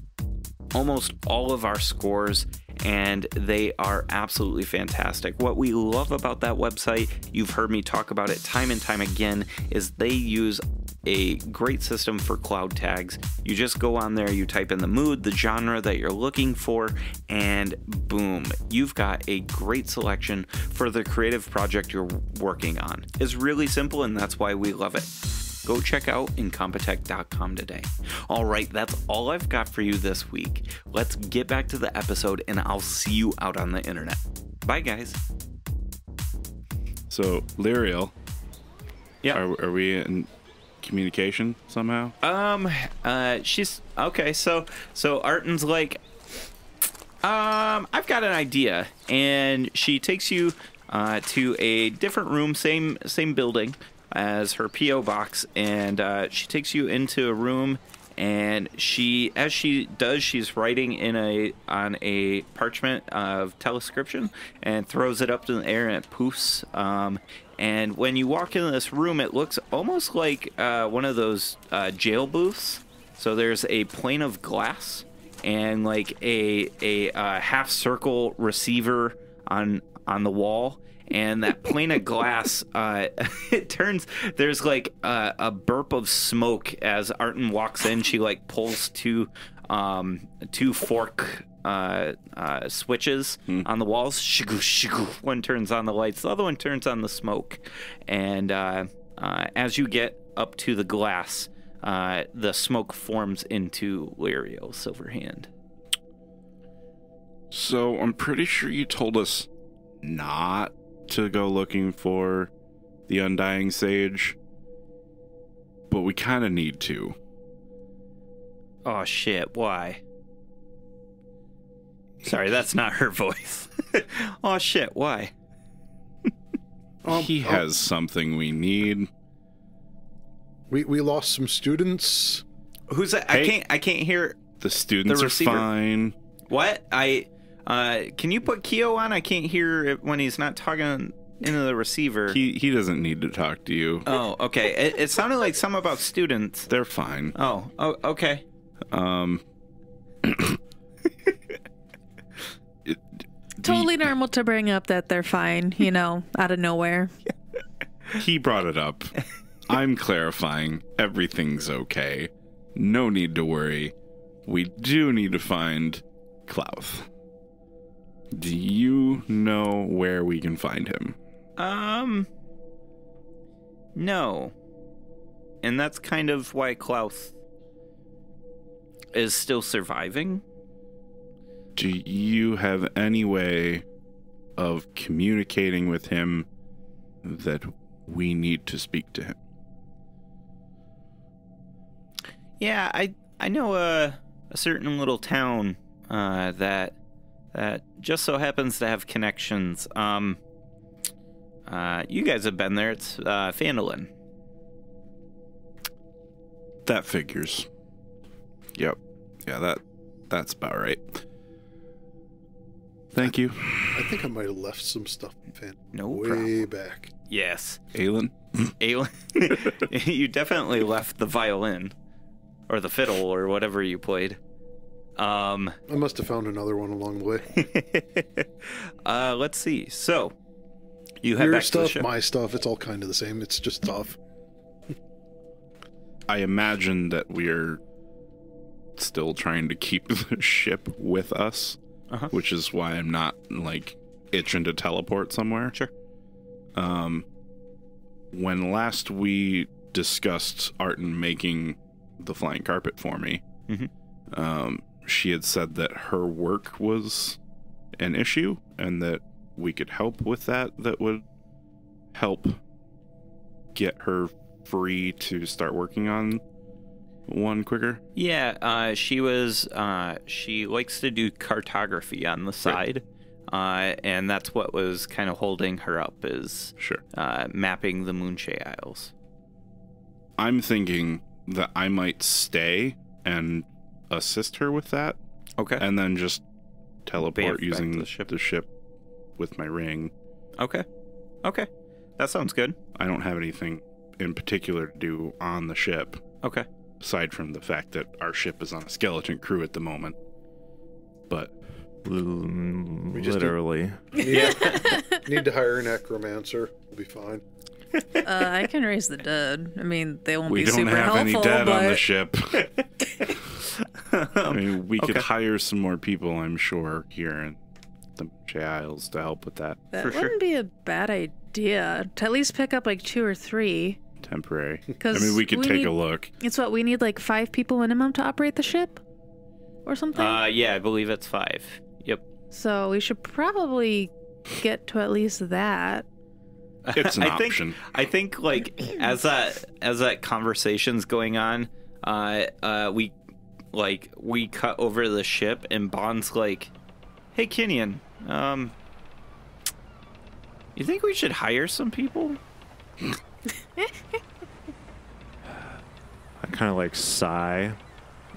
almost all of our scores and they are absolutely fantastic. What we love about that website, you've heard me talk about it time and time again, is they use a great system for cloud tags. You just go on there, you type in the mood, the genre that you're looking for, and boom, you've got a great selection for the creative project you're working on. It's really simple, and that's why we love it. Go check out Incompetech.com today. All right, that's all I've got for you this week. Let's get back to the episode, and I'll see you out on the internet. Bye, guys. So, Lyriel, Yeah. are, are we in communication somehow? Um, uh, she's okay. So, so Arton's like, um, I've got an idea, and she takes you uh, to a different room, same same building as her PO box, and uh, she takes you into a room. And she, as she does, she's writing in a on a parchment of telescription and throws it up in the air and it poofs. Um, and when you walk into this room, it looks almost like uh, one of those uh, jail booths. So there's a plane of glass and like a a uh, half circle receiver on on the wall. And that plane of glass, uh, it turns. There's like a, a burp of smoke as Arton walks in. She like pulls two, um, two fork uh, uh, switches on the walls. Shigoo, shigoo. One turns on the lights, the other one turns on the smoke. And uh, uh, as you get up to the glass, uh, the smoke forms into Lyrio Silverhand. So, I'm pretty sure you told us not to go looking for the Undying Sage, but we kind of need to. Oh shit! Why? Sorry, that's not her voice. oh shit! Why? he has something we need. We we lost some students. Who's that? I can't. I can't hear. The students The are fine. What? I. Uh, can you put Keo on? I can't hear it when he's not talking into the receiver. He he doesn't need to talk to you. oh, okay. It, it sounded like some about students. They're fine. Oh, oh, okay. Um. Totally normal to bring up that they're fine, you know, out of nowhere. He brought it up. I'm clarifying. Everything's okay. No need to worry. We do need to find Klauth. Do you know where we can find him? Um. No. And that's kind of why Klauth is still surviving. Do you have any way of communicating with him that we need to speak to him? Yeah, I I know a a certain little town uh, that that just so happens to have connections. Um, uh, you guys have been there. It's uh, Phandalin. That figures. Yep. Yeah, that that's about right. Thank you. I think I might have left some stuff in No way problem. back. Yes, Aelin? Aelin. you definitely left the violin or the fiddle or whatever you played. Um. I must have found another one along the way. uh, let's see. So you head Your back to the stuff, ship. my stuff, it's all kind of the same. It's just stuff. I imagine that we're still trying to keep the ship with us, Uh-huh. which is why I'm not like itching to teleport somewhere. Sure. Um, when last we discussed Arton making the flying carpet for me, Mhm. um, she had said that her work was an issue and that we could help with that. That would help get her free to start working on one quicker? Yeah, uh, she was. Uh, she likes to do cartography on the side, uh, and that's what was kind of holding her up is Sure. uh, mapping the Moonshae Isles. I'm thinking that I might stay and assist her with that, Okay. and then just teleport using the ship. the ship with my ring. Okay. Okay. That sounds good. I don't have anything in particular to do on the ship, Okay. Aside from the fact that our ship is on a skeleton crew at the moment. But L- just literally. Need, need to hire a necromancer. We'll be fine. Uh, I can raise the dead. I mean, they won't we be don't have any dead but on the ship. I mean, we could hire some more people, I'm sure, here in the Shay Isles to help with that that for wouldn't be a bad idea. To at least pick up like two or three. Temporary. I mean, we could we take need- a look. It's what we need like five people minimum to operate the ship, or something. Uh, yeah, I believe it's five. Yep. so we should probably get to at least that. It's an I think, option. I think like as that as that conversation's going on, uh, uh, we like we cut over the ship and Bond's like, "Hey, Kenyon, um, you think we should hire some people?" I kind of like sigh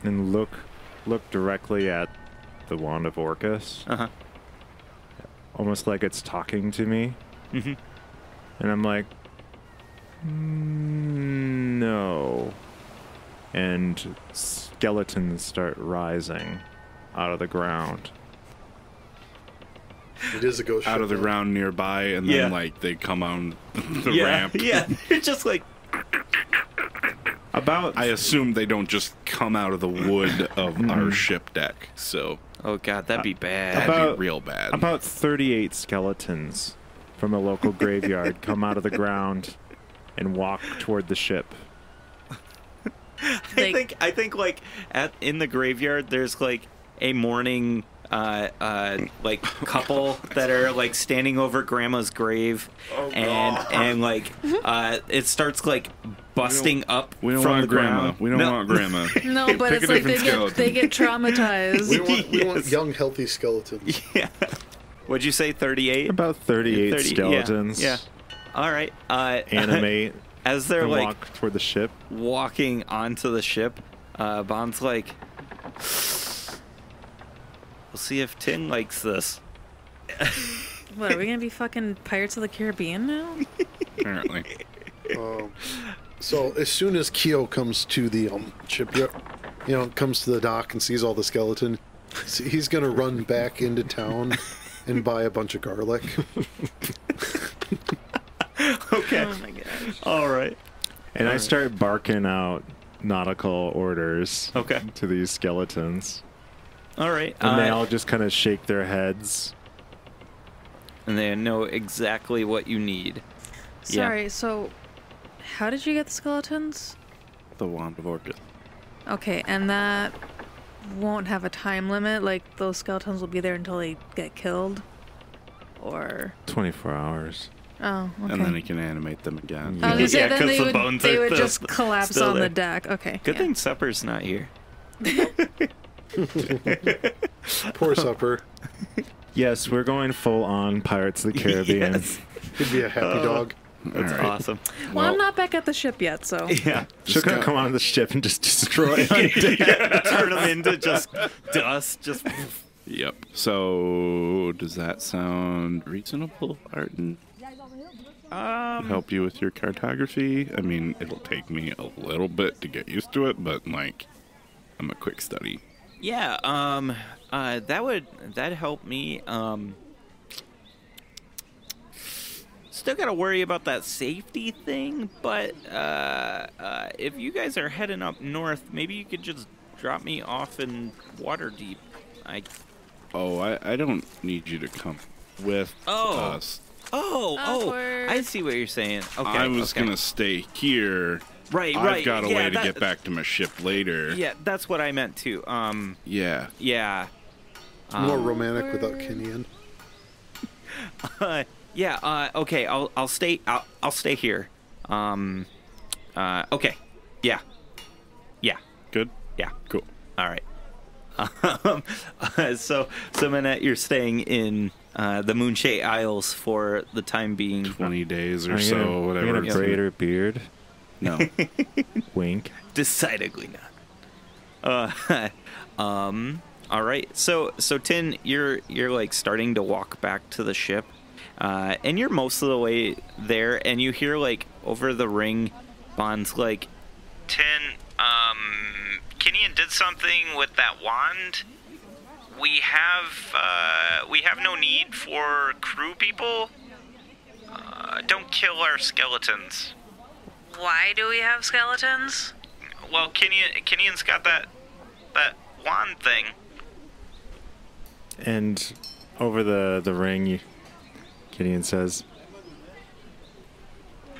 and look look directly at the wand of Orcus, Uh huh. almost like it's talking to me. Mhm. And I'm like, "Mm, no. And skeletons start rising out of the ground. It is a ghost Out of the ground nearby, and Yeah. then like they come on the yeah, ramp. yeah. It's just like About I assume they don't just come out of the wood of Mm-hmm. our ship deck, so Oh god, that'd be bad. that'd About- be real bad. About 38 skeletons from a local graveyard come out of the ground and walk toward the ship. I think I think like at in the graveyard there's like a morning uh uh like couple that are like standing over grandma's grave and and like uh it starts like busting up we don't from want the grandma. ground. We don't No. want grandma. No, but Pick it's like they different get they get traumatized. We want, we want young, healthy skeletons. Yeah. What'd you say 38? About 38 30 skeletons Yeah. All right. Uh animate as they're like walk toward the ship. walking onto the ship, uh, Bond's like, "We'll see if Tin likes this." What are we gonna be fucking Pirates of the Caribbean now? Apparently, Um, so as soon as Keo comes to the um, shipyard, you know, comes to the dock and sees all the skeleton, he's gonna run back into town and buy a bunch of garlic. Okay. Oh my gosh. All right. And I start barking out nautical orders Okay. to these skeletons. All right. And they uh, all just kind of shake their heads. and they know exactly what you need. Yeah. Sorry. So, how did you get the skeletons? the wand of Orcus. Okay, and that won't have a time limit. Like those skeletons will be there until they get killed, or 24 hours. oh, okay. And then he can animate them again. Yeah. I was gonna say, Yeah, then 'cause they the would, bones they would still- just collapse on there. the deck. Okay. Good yeah. thing Supper's not here. Poor supper. Yes, we're going full on Pirates of the Caribbean. Yes. He'd be a happy dog. That's All right. awesome. Well, I'm not back at the ship yet, so. Yeah. She'll go. come on the ship and just destroy it. yeah. Turn them into just dust. Just. Yep. So, does that sound reasonable, Arden? Um. Help you with your cartography? I mean, it'll take me a little bit to get used to it, but like, I'm a quick study. Yeah, um uh that would that help me um Still got to worry about that safety thing, but uh, uh if you guys are heading up north, maybe you could just drop me off in Waterdeep. I Oh, I, I don't need you to come with Oh. us. Oh, oh. Awkward. I see what you're saying. Okay. I was okay. gonna stay here. Right, I've right. got a yeah, way to that- get back to my ship later. Yeah, that's what I meant too. Um Yeah. yeah. More Um, romantic without Kenyan. Uh, yeah. Uh, okay. I'll I'll stay. I'll I'll stay here. Um. Uh. Okay. Yeah. Yeah. Good. Yeah. Cool. All right. Um, uh, so, so Manette, you're staying in uh, the Moonshae Isles for the time being. 20 days or you so, gonna, whatever. You gonna it's- braid her beard? No. Wink. Decidedly not. Uh, um. All right. So, so Tin, you're you're like starting to walk back to the ship, uh, and you're most of the way there, and you hear like over the ring, Bond's like, Tin, um, Kinian did something with that wand. We have uh, we have no need for crew people. Uh, don't kill our skeletons. Why do we have skeletons? Well, Kinian, Kinian's got that that wand thing. And over the the ring, you, Gideon says,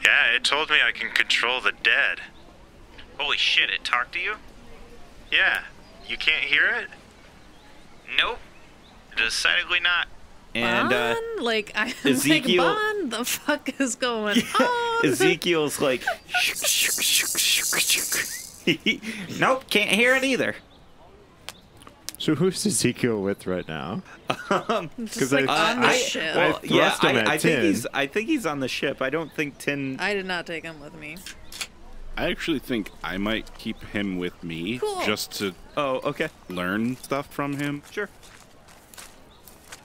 Yeah, it told me I can control the dead. Holy shit! It talked to you? Yeah, you can't hear it? Nope. Decidedly not. And uh, Bond? like I'm Ezekiel- like Bond, the fuck is going on? Ezekiel's like, nope, can't hear it either. "So who's Ezekiel with right now?" Just like I- on the I- ship. Well, I yeah, him I, at I think Tin. he's. I think he's on the ship. I don't think Tin. I did not take him with me. I actually think I might keep him with me Cool. just to Oh, okay, learn stuff from him. sure,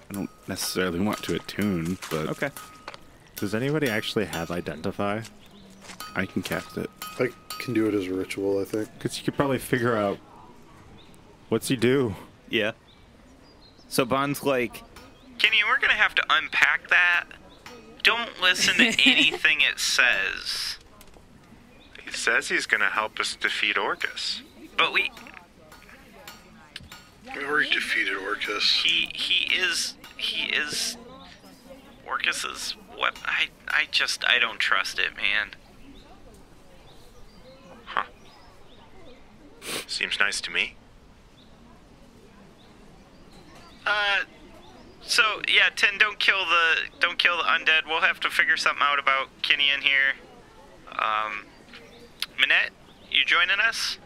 I don't necessarily want to attune, but okay. Does anybody actually have identify? I can cast it. I can do it as a ritual, I think. Because you could probably figure out what's he do. Yeah. So Bond's like, Kenny, we're gonna have to unpack that. Don't listen to anything it says. He says he's gonna help us defeat Orcus. But we, We already defeated Orcus. he, he is, he is, Orcus's what? I, I just, I don't trust it, man. Huh. Seems nice to me. Uh, so yeah, Tin, don't kill the, don't kill the undead. We'll have to figure something out about Kenny in here. Um, Minette, you joining us?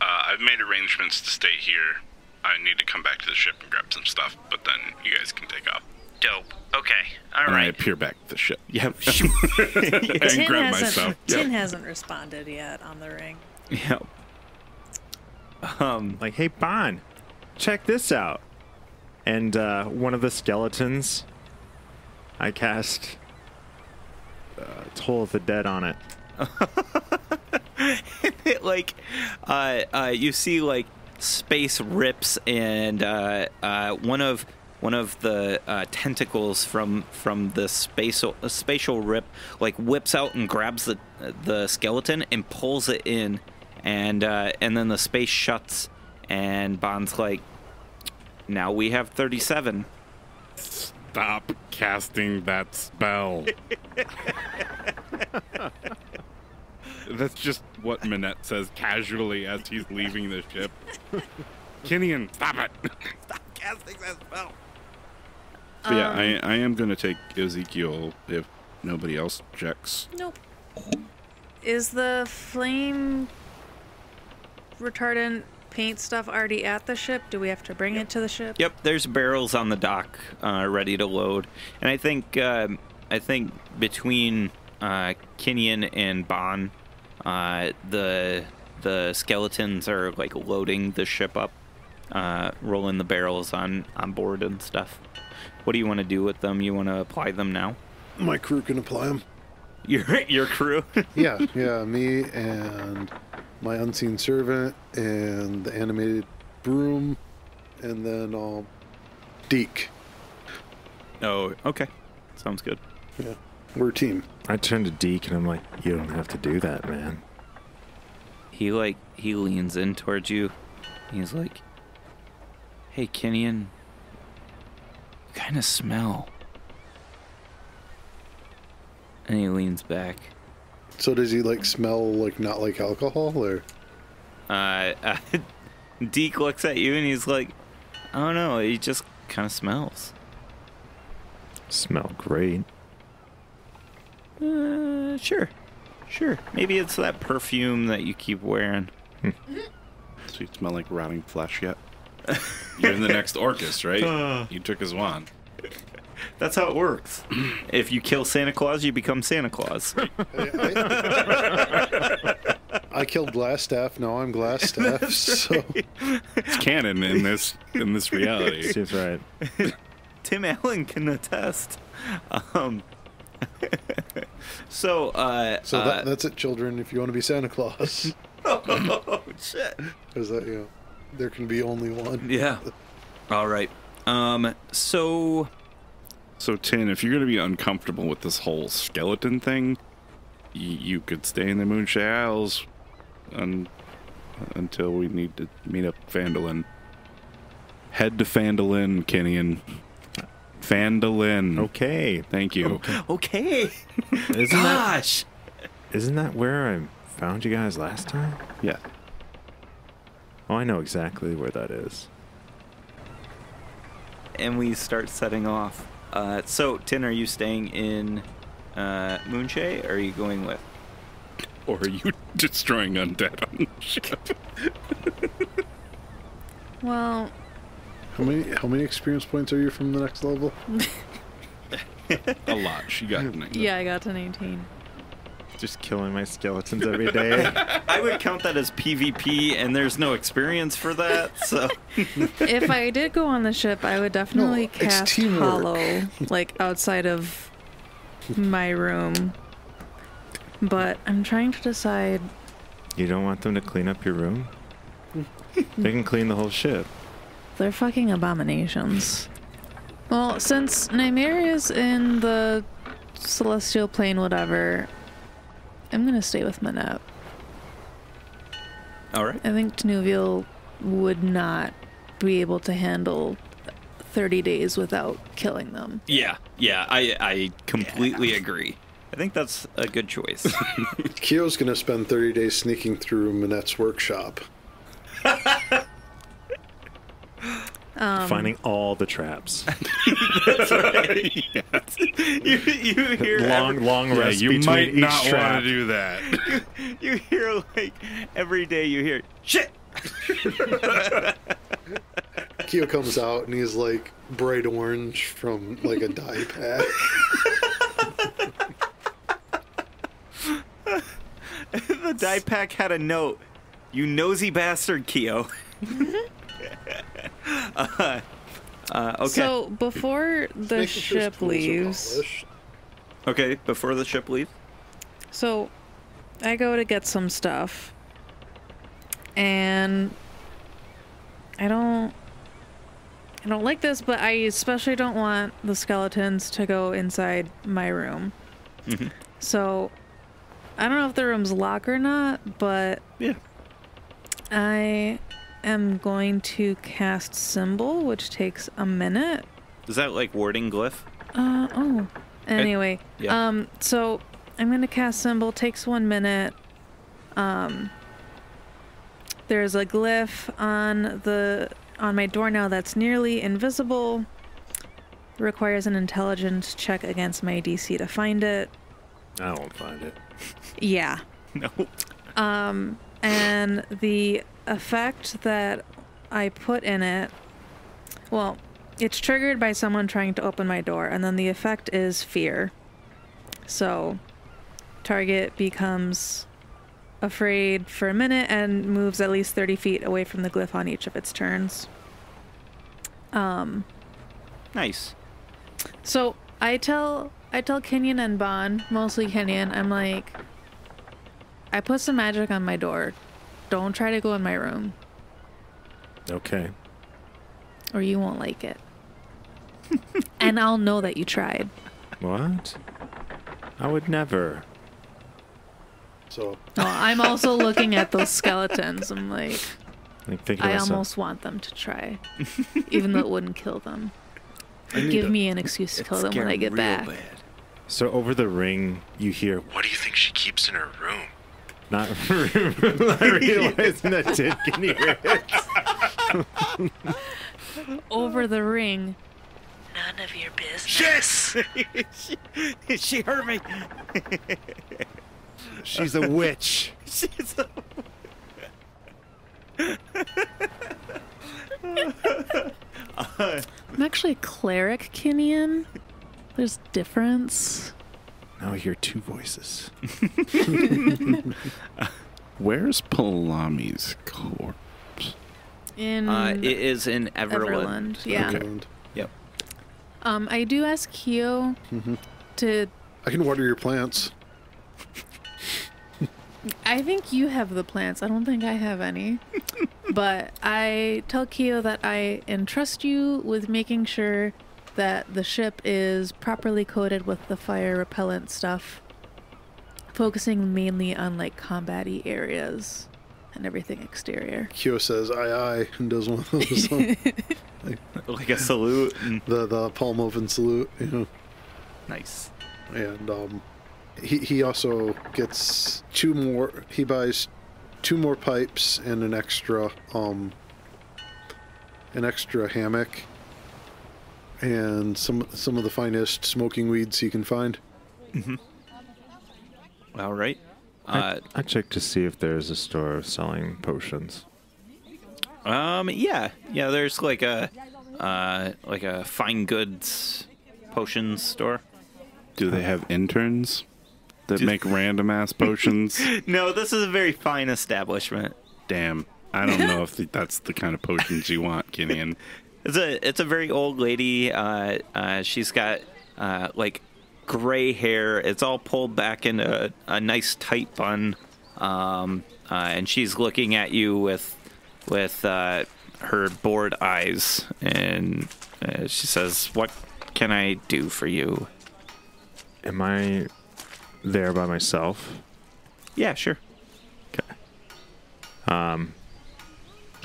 Uh, I've made arrangements to stay here. I need to come back to the ship and grab some stuff, but then you guys can take off. Dope. Okay. All and I appear back at the ship. Yep. and Tin grab my hasn't stuff. Tin hasn't responded yet on the ring. yep. Um. Like, hey, Bond, check this out. And uh, one of the skeletons, I cast uh, Toll of the Dead on it. it like uh, uh, you see like space rips and uh, uh, one of one of the uh, tentacles from from the spatial uh, spatial rip like whips out and grabs the the skeleton and pulls it in and uh, and then the space shuts and Bond's like now we have 37 Stop casting that spell. That's just what Minette says casually as he's leaving the ship. Kinian, stop it! casting that spell But yeah, I, I am going to take Ezekiel if nobody else objects. Nope. Is the flame retardant paint stuff already at the ship? Do we have to bring it to the ship? Yep, there's barrels on the dock uh, ready to load, and I think um I think between uh, Kenyon and Bon, uh, the the skeletons are like loading the ship up, uh, rolling the barrels on on board and stuff. What do you want to do with them? You want to apply them now? My crew can apply them. Your your crew. Yeah, yeah, me and my unseen servant and the animated broom, and then I'll Deke. oh, okay, sounds good. Yeah, we're a team. I turn to Deke and I'm like, you don't have to do that, man. He like he leans in towards you. He's like, "Hey, Kenyon, you kind of smell." And he leans back. So does he like smell like not like alcohol or? Uh, uh Deke looks at you and he's like, "I don't know. He just kind of smells." Smell great. Uh, sure. Sure. Maybe it's that perfume that you keep wearing. So you smell like rotting flesh yet? You're in the next Orcus, right? you took his wand. That's how it works. if you kill Santa Claus, you become Santa Claus. I, I killed Glasstaff. Now I'm Glasstaff. so It's canon in this in this reality. Seems right. Tim Allen can attest. Um, so, uh, so uh, that's it, children. If you want to be Santa Claus, oh shit. is that you know, there can be only one. Yeah. All right. Um. So, So Tin, if you're gonna be uncomfortable with this whole skeleton thing, y- you could stay in the Moonshine Isles un- until we need to meet up Phandalin. Head to Phandalin, Kenyon. Phandalin. Okay. Thank you. okay. Isn't that Gosh. isn't that where I found you guys last time? Yeah. Oh, I know exactly where that is. And we start setting off. Uh. So, Tin, are you staying in, uh, Moonshae, or are you going with? Or are you destroying undead on the ship? Well, How many how many experience points are you from the next level? A lot. She got an yeah, I got to 19. Just killing my skeletons every day. I would count that as PvP, and there's no experience for that. So, if I did go on the ship, I would definitely it's cast teamwork. Hollow, like outside of my room. But I'm trying to decide. you don't want them to clean up your room? they can clean the whole ship. They're fucking abominations. Well, since Nymeria's in the celestial plane, whatever, I'm gonna stay with Manette. all right. I think Tenuvial would not be able to handle 30 days without killing them. Yeah, yeah, I I completely agree. I think that's a good choice. Kyo's gonna spend 30 days sneaking through Manette's workshop. Um, Finding all the traps. you, you hear long, every, long Yeah, you might each not want to do that. you hear like every day you hear shit. Kyo comes out and he's like bright orange from like a dye pack. the dye pack had a note. You nosy bastard, Keo. Uh, uh, okay. So before the Making sure ship leaves, okay, before the ship leaves. so I go to get some stuff, and I don't. I don't like this, but I especially don't want the skeletons to go inside my room. Mm-hmm. So I don't know if the room's locked or not, but Yeah. I am going to cast Symbol, which takes a minute. Is that like warding glyph? Uh oh. Anyway, yeah. um, so I'm gonna cast symbol. Takes one minute. Um, there's a glyph on the on my door now that's nearly invisible. Requires an intelligence check against my DC to find it. I won't find it. Yeah. No. Um, and the effect that I put in it, well, it's triggered by someone trying to open my door, and then the effect is fear. So, target becomes afraid for a minute and moves at least 30 feet away from the glyph on each of its turns. Um, Nice. so I tell I tell Kenyon and Bon, mostly Kenyon, I'm like, I put some magic on my door. Don't try to go in my room, Okay. or you won't like it. and I'll know that you tried. What? I would never. So No, I'm also looking at those skeletons. I'm like, Like I myself, almost want them to try, even though it wouldn't kill them. need Give to- me an excuse to kill them when I get back. So over the ring, you hear What do you think she keeps in her room? Not realizing that Tid can hear it. Over the ring. None of your business. Yes! she, she hurt me. She's a witch. She's a- I'm actually a cleric, Kinian. There's difference. Now I hear two voices. Where's Palami's corpse? In uh, it is in Everland. Everland, yeah. And Yep. Um, I do ask Kyo to. I can water your plants. I think you have the plants. I don't think I have any. but I tell Kyo that I entrust you with making sure that the ship is properly coated with the fire repellent stuff, focusing mainly on like combat-y areas and everything exterior. Kyo says aye aye and does one of those um, Like a salute. the the palm open salute, you know. Nice. And um he he also gets two more he buys two more pipes and an extra um an extra hammock and some some of the finest smoking weeds you can find. All right. I, Uh, I checked to see if there's a store selling potions. um, yeah, yeah. There's like a, uh, like a fine goods potions store. Do they have interns that make random ass potions? No, this is a very fine establishment. Damn. I don't know if that's the kind of potions you want, Kinian. It's a it's a very old lady. Uh, uh, she's got uh, like gray hair. It's all pulled back in a, a nice tight bun, um, uh, and she's looking at you with with uh, her bored eyes, and uh, she says, "What can I do for you?" Am I there by myself? Yeah, sure. Okay.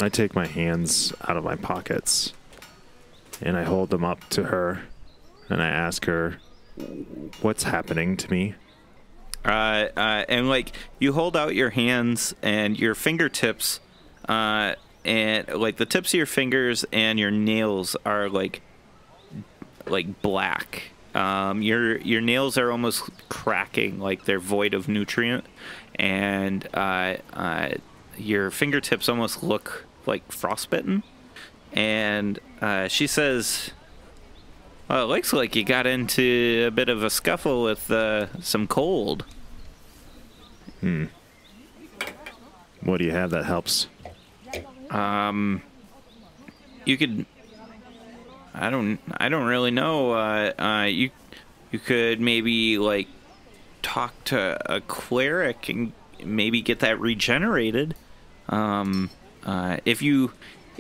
I take my hands out of my pockets and I hold them up to her and I ask her, What's happening to me? uh, uh, and like you hold out your hands and your fingertips, uh, and like the tips of your fingers and your nails are like like black. Um, your your nails are almost cracking, like they're void of nutrient, and uh, uh, your fingertips almost look like frostbitten. And uh, she says, "Well, it looks like you got into a bit of a scuffle with uh, some cold." Hmm. What do you have that helps? Um, you could. I don't. I don't really know. Uh, uh, you, you could maybe like talk to a cleric and maybe get that regenerated. Um, uh, if you,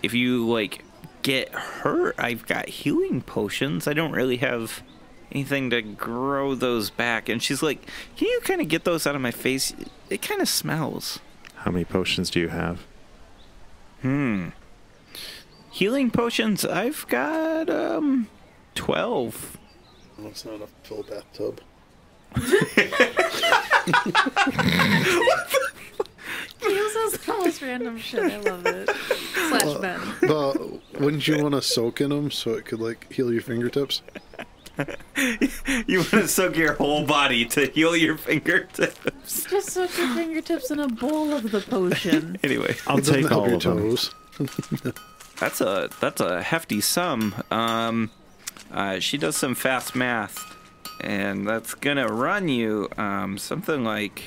if you like get hurt, I've got healing potions. I don't really have anything to grow those back. And she's like, "Can you kind of get those out of my face? It kind of smells." How many potions do you have? Hmm. Healing potions, I've got um twelve. Oh, it's not a full bathtub. Kyo says the most random shit. I love it. Slash Ben. But wouldn't you want to soak in them so it could like heal your fingertips? You want to soak your whole body to heal your fingertips. Just soak your fingertips in a bowl of the potion. Anyway, I'll It doesn't take help all your of them. toes. that's a that's a hefty sum. Um, uh, she does some fast math, and that's gonna run you um something like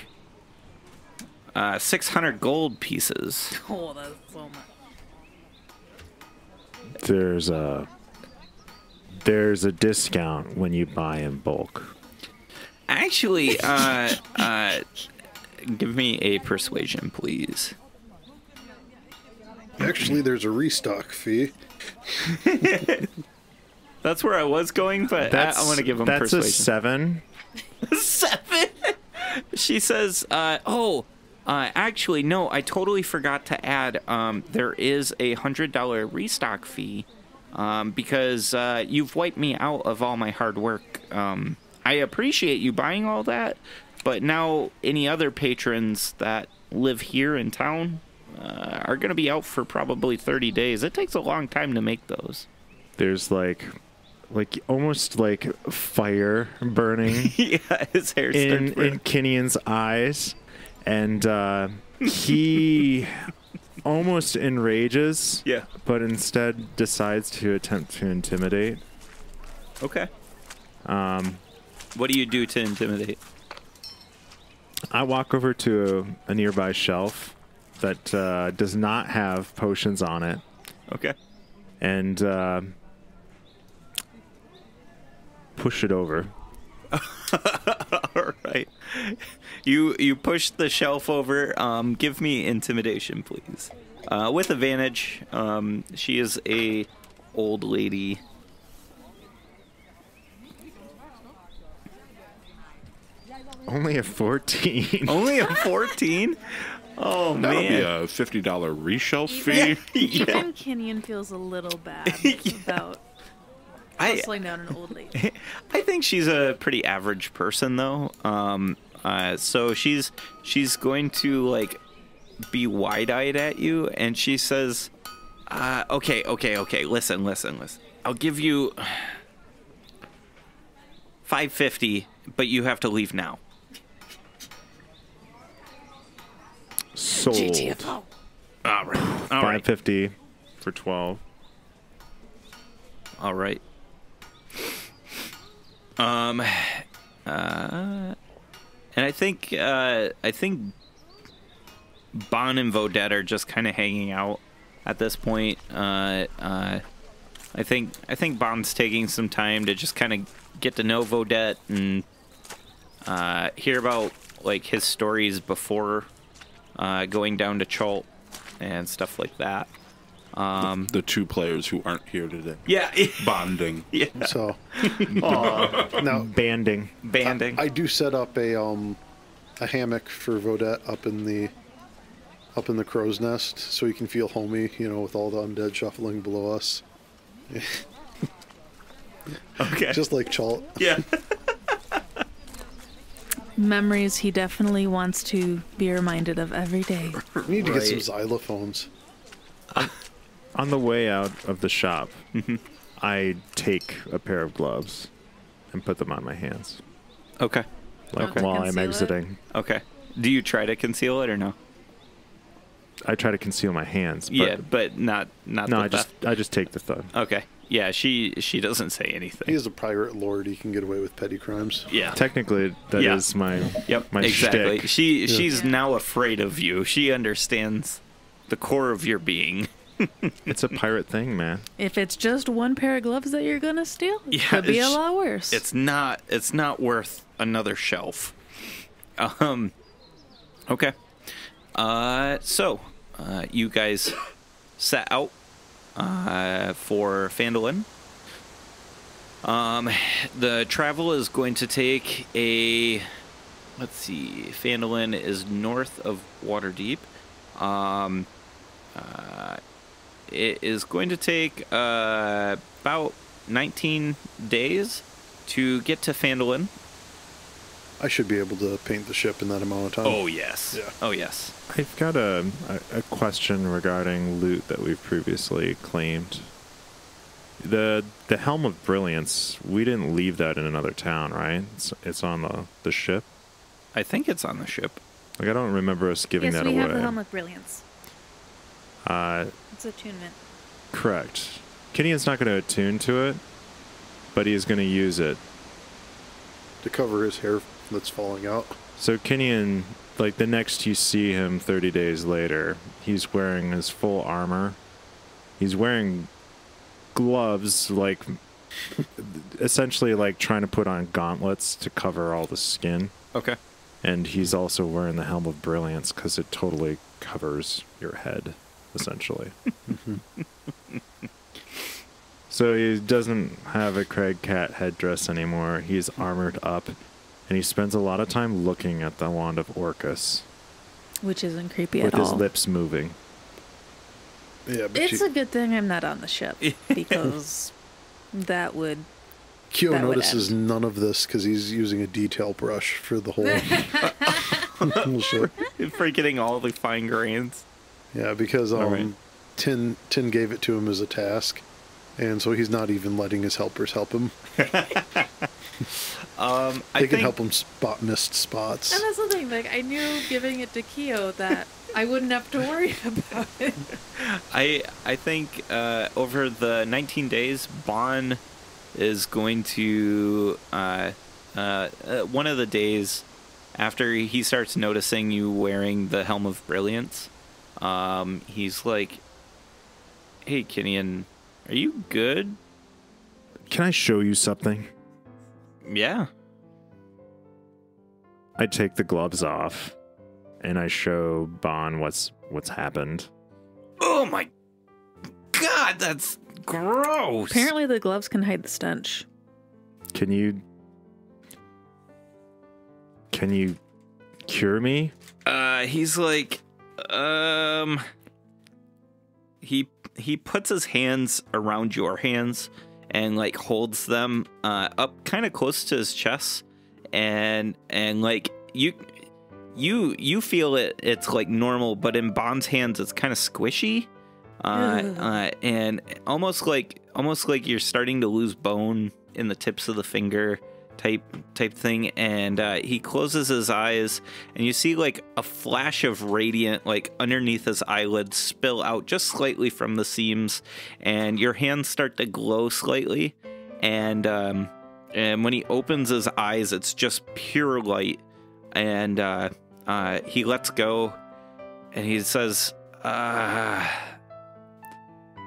uh 600 gold pieces. oh, that's so much. There's a there's a discount when you buy in bulk. Actually, uh, uh, give me a persuasion, please. Actually, there's a restock fee. That's where I was going, but I, I want to give him that's persuasion. a seven. seven. she says, uh, "Oh, uh, actually, no. I totally forgot to add. Um, there is a hundred dollar restock fee, um, because uh, you've wiped me out of all my hard work. Um, I appreciate you buying all that, but now any other patrons that live here in town." Uh, are going to be out for probably 30 days. It takes a long time to make those. There's like like almost like fire burning yeah, his hair in in Kinian's eyes. And uh, he almost enrages, Yeah. but instead decides to attempt to intimidate. Okay. Um, What do you do to intimidate? I walk over to a, a nearby shelf that uh, does not have potions on it, Okay. and uh, push it over. All right. You you push the shelf over. Um, give me intimidation, please. Uh, with advantage. Um, she is a old lady. Only a 14. Only a fourteen. Oh That would be a fifty dollar reshelf fee. Even Kenyon feels a little bad about I down an old lady. I think she's a pretty average person though. Um, uh, so she's she's going to like be wide eyed at you, and she says, uh, "Okay, okay, okay. Listen, listen, listen. I'll give you five fifty, but you have to leave now." Sold. All right, all right, 550 for 12. all right. Um, uh, and I think uh, I think Bon and Vodette are just kind of hanging out at this point. Uh, uh, I think I think Bon's taking some time to just kind of get to know Vodette and uh, hear about like his stories before uh, going down to Chult and stuff like that. Um, The two players who aren't here today. yeah, Bonding. yeah. So Aw, now Banding. banding. I do set up a um a hammock for Vodette up in the up in the crow's nest so he can feel homey, you know, with all the undead shuffling below us. okay. Just like Chult. yeah. Memories he definitely wants to be reminded of every day. We need to get some Right. xylophones. On the way out of the shop, Mm-hmm. I take a pair of gloves and put them on my hands, Okay. like Okay. while I'm Conceal it? exiting. Okay. Do you try to conceal it or no? I try to conceal my hands. But yeah, but not not. No, the I just. I just take the thumb. Okay. Yeah, she she doesn't say anything. He anything. is a pirate lord. He can get away with petty crimes. Yeah. Technically, that is Yeah. my Yep. my exactly. shtick. She she's now afraid of you. She understands the core of your being. It's a pirate thing, man. If it's just one pair of gloves that you're gonna steal, it Yeah, could be a lot worse. It's not it's not worth another shelf. Um okay. Uh so uh you guys set out uh for Phandalin. Um the travel is going to take a let's see, Phandalin is north of Waterdeep. Um uh it is going to take uh, about 19 days to get to Phandalin. I should be able to paint the ship in that amount of time. Oh yes. Yeah. Oh yes. I've got a, a a question regarding loot that we've previously claimed. The the helm of brilliance. We didn't leave that in another town, right? It's, it's on the the ship. I think it's on the ship. Like I don't remember us giving yes, that we away. have the helm of brilliance. Uh, It's attunement. correct. Kenion's not going to attune to it, but he's going to use it. To cover his hair that's falling out. So Kenyon, like the next you see him 30 days later, he's wearing his full armor. He's wearing gloves, like essentially like trying to put on gauntlets to cover all the skin. Okay. And he's also wearing the helm of brilliance because it totally covers your head, essentially. so he doesn't have a Craig Cat headdress anymore. He's armored up, and he spends a lot of time looking at the wand of Orcus Which isn't creepy at all. with his lips moving. Yeah, but It's you, a good thing I'm not on the ship because that would Kyo that would notices none of this because he's using a detail brush for the whole, whole ship. For all the fine grains. Yeah, because um, All right. Tin Tin gave it to him as a task, and so he's not even letting his helpers help him. Um, I They can think help him spot missed spots. And that's the thing, like I knew giving it to Keo that I wouldn't have to worry about it. I I think uh, over the 19 days, Bon is going to uh, uh, uh, one of the days after he starts noticing you wearing the helm of brilliance. Um, he's like, "Hey, Kinian, are you good?" Can I show you something? Yeah. I take the gloves off and I show Bon what's what's happened. Oh my god, that's gross. Apparently, the gloves can hide the stench. Can you Can you cure me? Uh, he's like, um, he he puts his hands around your hands and like holds them uh, up kind of close to his chest, and and like you you you feel it it's like normal, but in Bond's hands it's kind of squishy, uh, uh, and almost like almost like you're starting to lose bone in the tips of the finger type type thing and uh, he closes his eyes and you see like a flash of radiant like underneath his eyelids spill out just slightly from the seams and your hands start to glow slightly and um and when he opens his eyes it's just pure light and uh uh he lets go and he says uh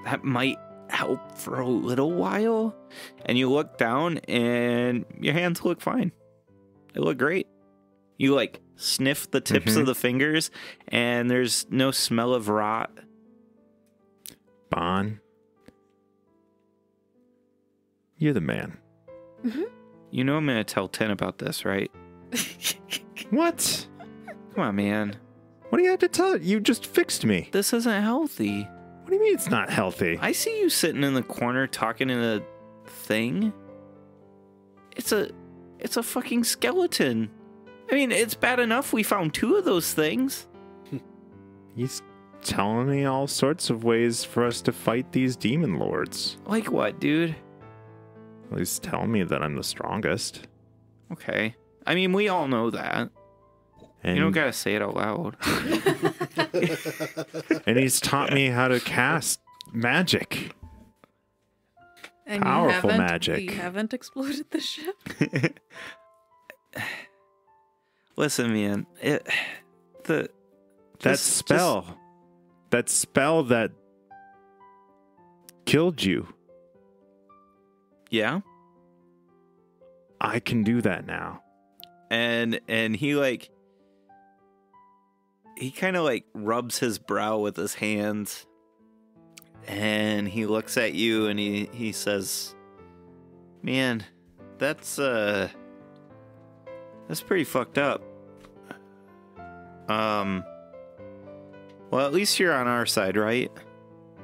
that might help for a little while and you look down and your hands look fine. They look great. You like sniff the tips Mhm. of the fingers and there's no smell of rot. Bon. You're the man. You know I'm going to tell 10 about this, right? What? Come on, man. What do you have to tell it? You just fixed me. This isn't healthy. What do you mean it's not healthy? I see you sitting in the corner talking in a thing. It's a it's a fucking skeleton. I mean, it's bad enough we found two of those things. He's telling me all sorts of ways for us to fight these demon lords. Like what, dude? At least tell me that I'm the strongest. Okay. I mean, we all know that. And, You don't gotta say it out loud. and he's taught me how to cast magic. And Powerful you haven't, magic. You haven't exploded the ship. Listen, man. It the that just- spell. That spell that killed you. yeah. I can do that now. And and he like he kind of like rubs his brow with his hands and he looks at you and he he says, "Man, that's uh that's pretty fucked up." Um well, at least you're on our side, right?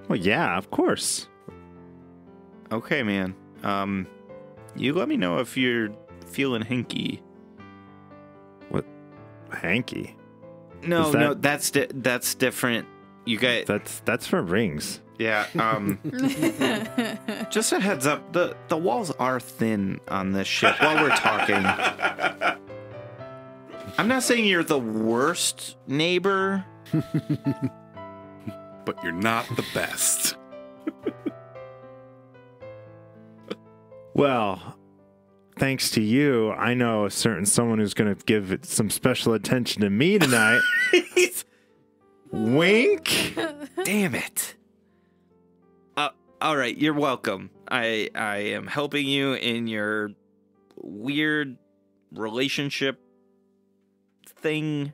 Well, yeah, of course. Okay, man. Um, you let me know if you're feeling hinky. What hanky. No, that- no, that's di- that's different. You guys, That's that's for rings. yeah. Um, just a heads up. the The walls are thin on this ship while we're talking. I'm not saying you're the worst neighbor. But you're not the best. Well, thanks to you, I know a certain someone who's going to give it some special attention to me tonight. Wink. Damn it. Uh, all right, you're welcome. I I am helping you in your weird relationship thing.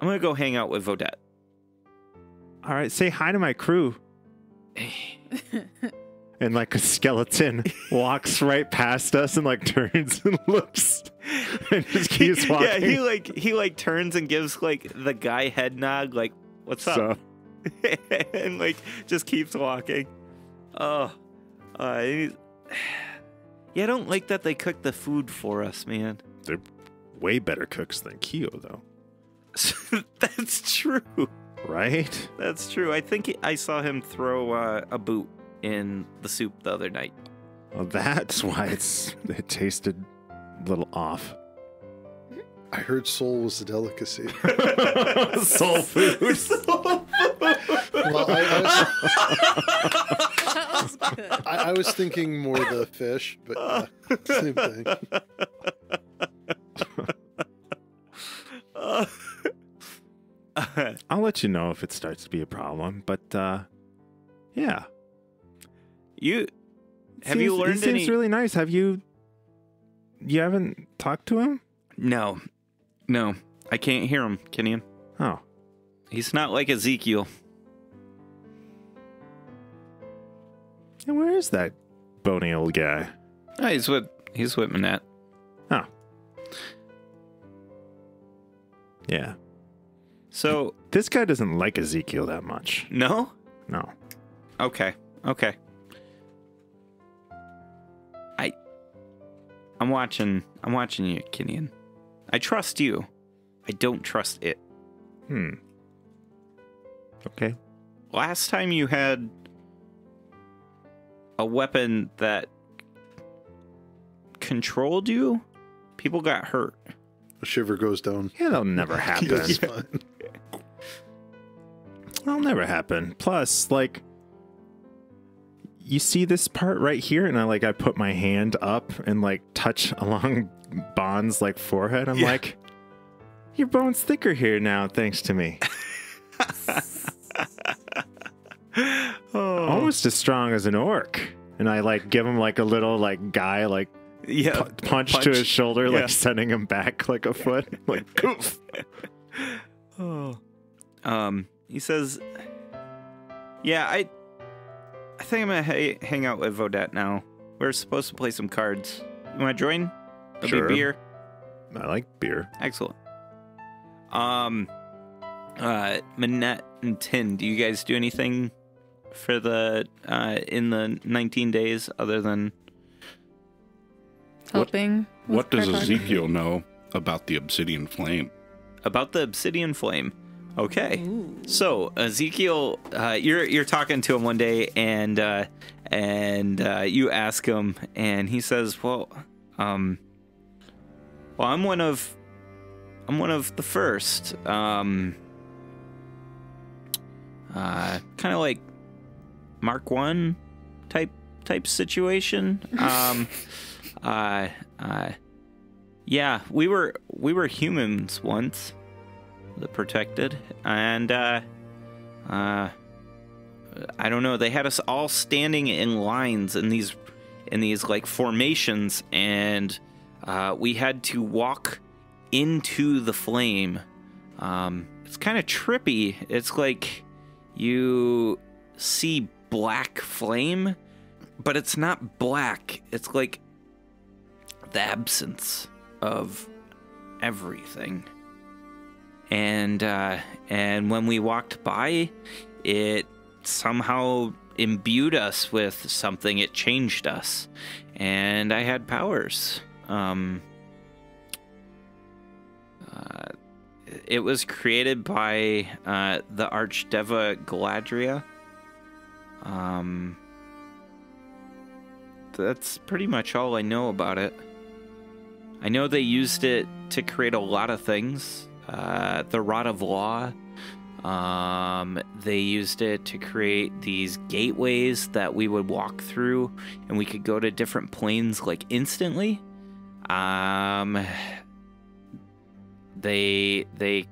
I'm gonna go hang out with Vodette. All right, say hi to my crew. And like a skeleton walks right past us and like turns and looks and just keeps walking. Yeah, he like he like turns and gives like the guy head nod, like "What's up?" So, and like just keeps walking. Oh, uh, yeah, I don't like that they cook the food for us, man. they're way better cooks than Kyo, though, That's true. right? That's true. I think he- I saw him throw uh, a boot in the soup the other night. Well, that's why it's it tasted a little off. I heard soul was a delicacy. Soul food. well, I, I, was, was. I, I was thinking more the fish, but uh, same thing. I'll let you know if it starts to be a problem. But uh, yeah, you have you learned He seems any? really nice. Have you? You haven't talked to him? no, no, I can't hear him, Kenyon. Oh, He's not like Ezekiel. and where is that bony old guy? Oh, he's with he's with Manette. Oh, yeah. So This guy doesn't like Ezekiel that much. no, No. okay, okay. I'm watching I'm watching you, Kenyon. I trust you. I don't trust it. Hmm. Okay. Last time you had a weapon that controlled you, people got hurt. A shiver goes down. Yeah, that'll never happen. That's. That'll never happen. Plus, like, you see this part right here, and I like I put my hand up and like touch along Bond's like forehead. I'm Yeah. like, your bone's thicker here now, thanks to me. Oh, Almost as strong as an orc. And I like give him like a little like guy like yeah. pu- punch, to his shoulder, Yeah. like sending him back like a foot. like poof. Oh. Um, he says, "Yeah, I, I think I'm gonna ha- hang out with Vodette now. We're supposed to play some cards. You want to join? There'll Sure. be beer. I like beer. Excellent. Um, uh, Manette and Tin, do you guys do anything for the uh in the 19 days other than Helping. with What does Ezekiel know about the obsidian flame? about the obsidian flame. Okay. So Ezekiel, uh, you're you're talking to him one day, and uh, and uh, you ask him, and he says, "Well, um, well, I'm one of, I'm one of the first, um, uh, kind of like Mark One type type situation. Um, uh, uh, yeah, we were we were humans once, the protected, and uh, uh, I don't know. They had us all standing in lines in these in these like formations, and uh, we had to walk into the flame. Um, it's kind of trippy. It's like you see black flame, but it's not black. It's like the absence of everything. And uh, and when we walked by, it somehow imbued us with something. It changed us, and I had powers. Um, uh, it was created by uh, the Archdeva Galadria. Um, that's pretty much all I know about it. I know they used it to create a lot of things. Uh, the Rod of Law. Um, they used it to create these gateways that we would walk through, and we could go to different planes like instantly. Um, they they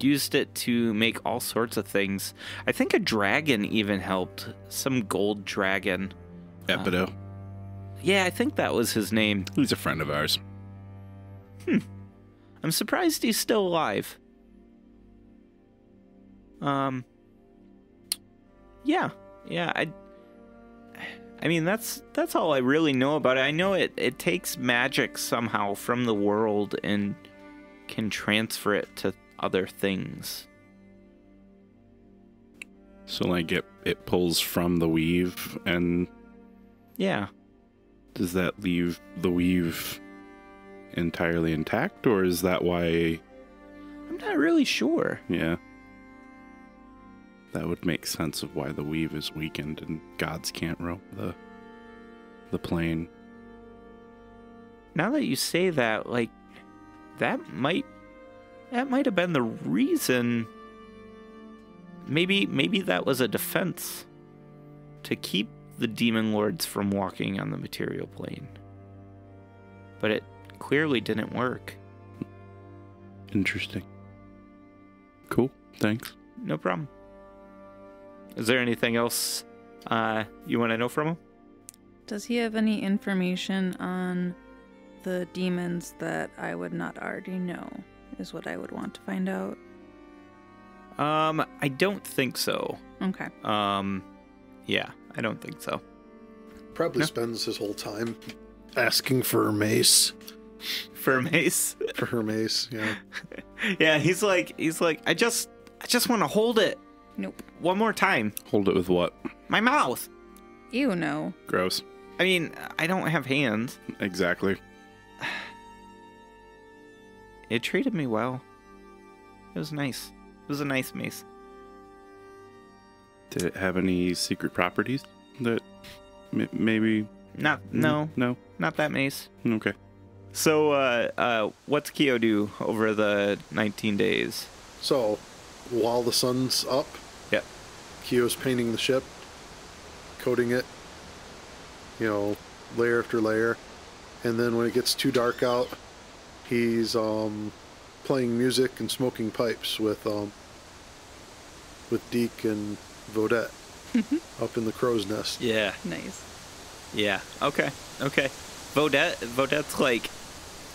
used it to make all sorts of things. I think a dragon even helped. Some gold dragon. Epido. Yeah, I think that was his name. He's a friend of ours. I'm surprised he's still alive. Um Yeah. Yeah, I I mean that's that's all I really know about it. I know it it takes magic somehow from the world and can transfer it to other things. So like it it pulls from the weave and Yeah. does that leave the weave entirely intact or is that why I'm not really sure. yeah that would make sense of why the weave is weakened and gods can't roam the the plane now that you say that, like that might that might have been the reason. Maybe maybe that was a defense to keep the demon lords from walking on the material plane. But it clearly didn't work. Interesting. Cool. Thanks. No problem. Is there anything else uh, you want to know from him? Does he have any information on the demons that I would not already know? Is what I would want to find out. Um, I don't think so. Okay. Um, yeah, I don't think so. Probably No. spends his whole time asking for her mace. For Mace, For her mace, yeah. yeah, he's like, he's like, I just, I just want to hold it Nope. one more time. Hold it with what? My mouth. You know. Gross. I mean, I don't have hands. Exactly. It treated me well. It was nice. It was a nice mace. Did it have any secret properties that m- maybe? Not, no, No. not that mace. Okay. So, uh, uh, what's Kyo do over the 19 days? So, while the sun's up, Yep. Kyo's painting the ship, coating it, you know, layer after layer. And then when it gets too dark out, he's um, playing music and smoking pipes with um, with Deke and Vodette up in the crow's nest. Yeah. Nice. Yeah. Okay. Okay. Vodette. Vodette's like,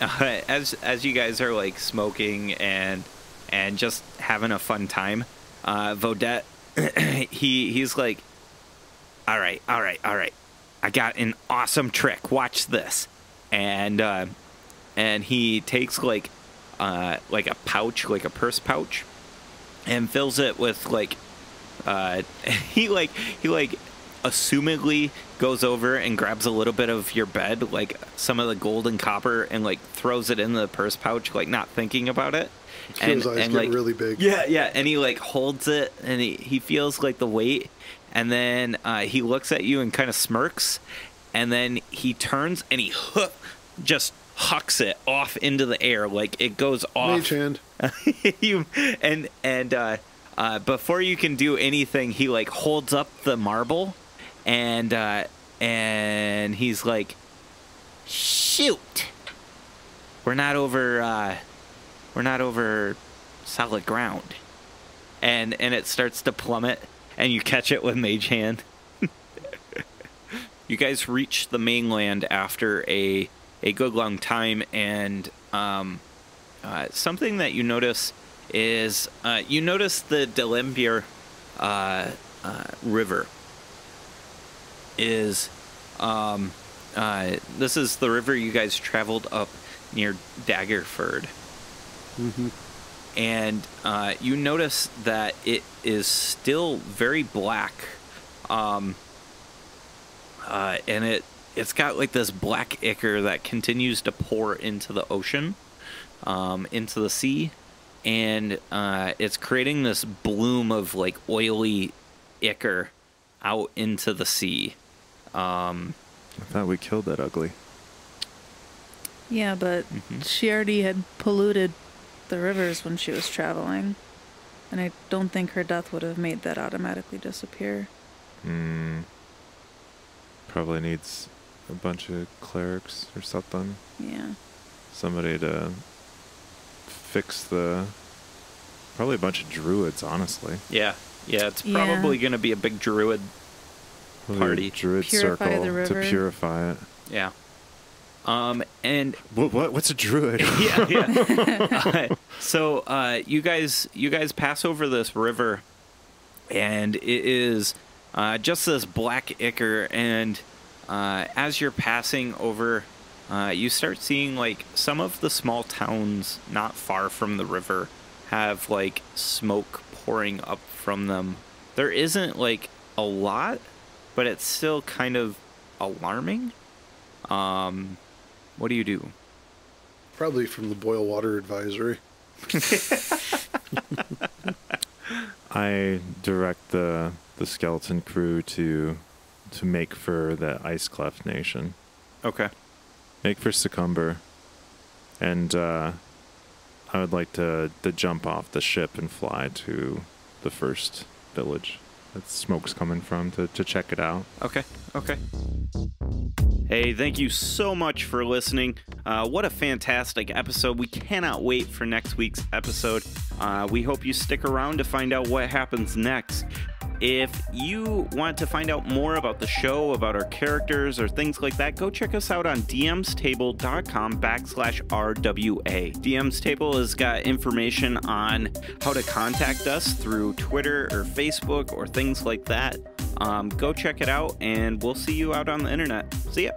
as as you guys are like smoking and and just having a fun time. Uh, Vodette, he he's like, all right, all right, all right. I got an awesome trick. Watch this, and uh, and he takes like uh like a pouch, like a purse pouch, and fills it with like uh he like he like assumedly goes over and grabs a little bit of your bed like some of the gold and copper and like throws it in the purse pouch like not thinking about it Kyo's eyes get like really big. yeah yeah and he like holds it and he, he feels like the weight and then uh, he looks at you and kind of smirks and then he turns and he hook just hucks it off into the air like it goes off Mage hand. you and and uh, uh, before you can do anything, he like holds up the marble, and uh, and he's like, "Shoot, we're not over, uh, we're not over solid ground," and and it starts to plummet, and you catch it with mage hand. you guys reach the mainland after a a good long time, and um, uh, something that you notice is uh, you notice the Delimbiyr uh, uh, River is um, uh, this is the river you guys traveled up near Daggerford, hmm and uh, you notice that it is still very black, um, uh, and it it's got like this black ichor that continues to pour into the ocean, um, into the sea, and uh, it's creating this bloom of like oily ichor out into the sea. Um, I thought we killed that ugly. Yeah, but Mhm. she already had polluted the rivers when she was traveling. And I don't think her death would have made that automatically disappear. Hmm. Probably needs a bunch of clerics or something. Yeah. Somebody to fix the. Probably a bunch of druids, honestly. yeah, yeah, it's Yeah. probably gonna be a big druid. Probably a Party. druid Purify circle the river. to purify it. Yeah. Um, and What? What? What's a druid? yeah, yeah. Uh, so uh, you guys, you guys pass over this river, and it is uh, just this black ichor. And uh, as you're passing over, uh, you start seeing like some of the small towns not far from the river have like smoke pouring up from them. There isn't like a lot, but it's still kind of alarming. Um, what do you do? Probably from the boil water advisory. I direct the the skeleton crew to to make for the Ice Cleft Nation. Okay. make for Succumber, and uh, I would like to to jump off the ship and fly to the first village that smoke's coming from to, to check it out. Okay, okay. Hey, thank you so much for listening. Uh, what a fantastic episode. We cannot wait for next week's episode. Uh, we hope you stick around to find out what happens next. If you want to find out more about the show, about our characters, or things like that, go check us out on dmstable.com backslash RWA. DM's Table has got information on how to contact us through Twitter or Facebook or things like that. Um, go check it out, and we'll see you out on the internet. See ya.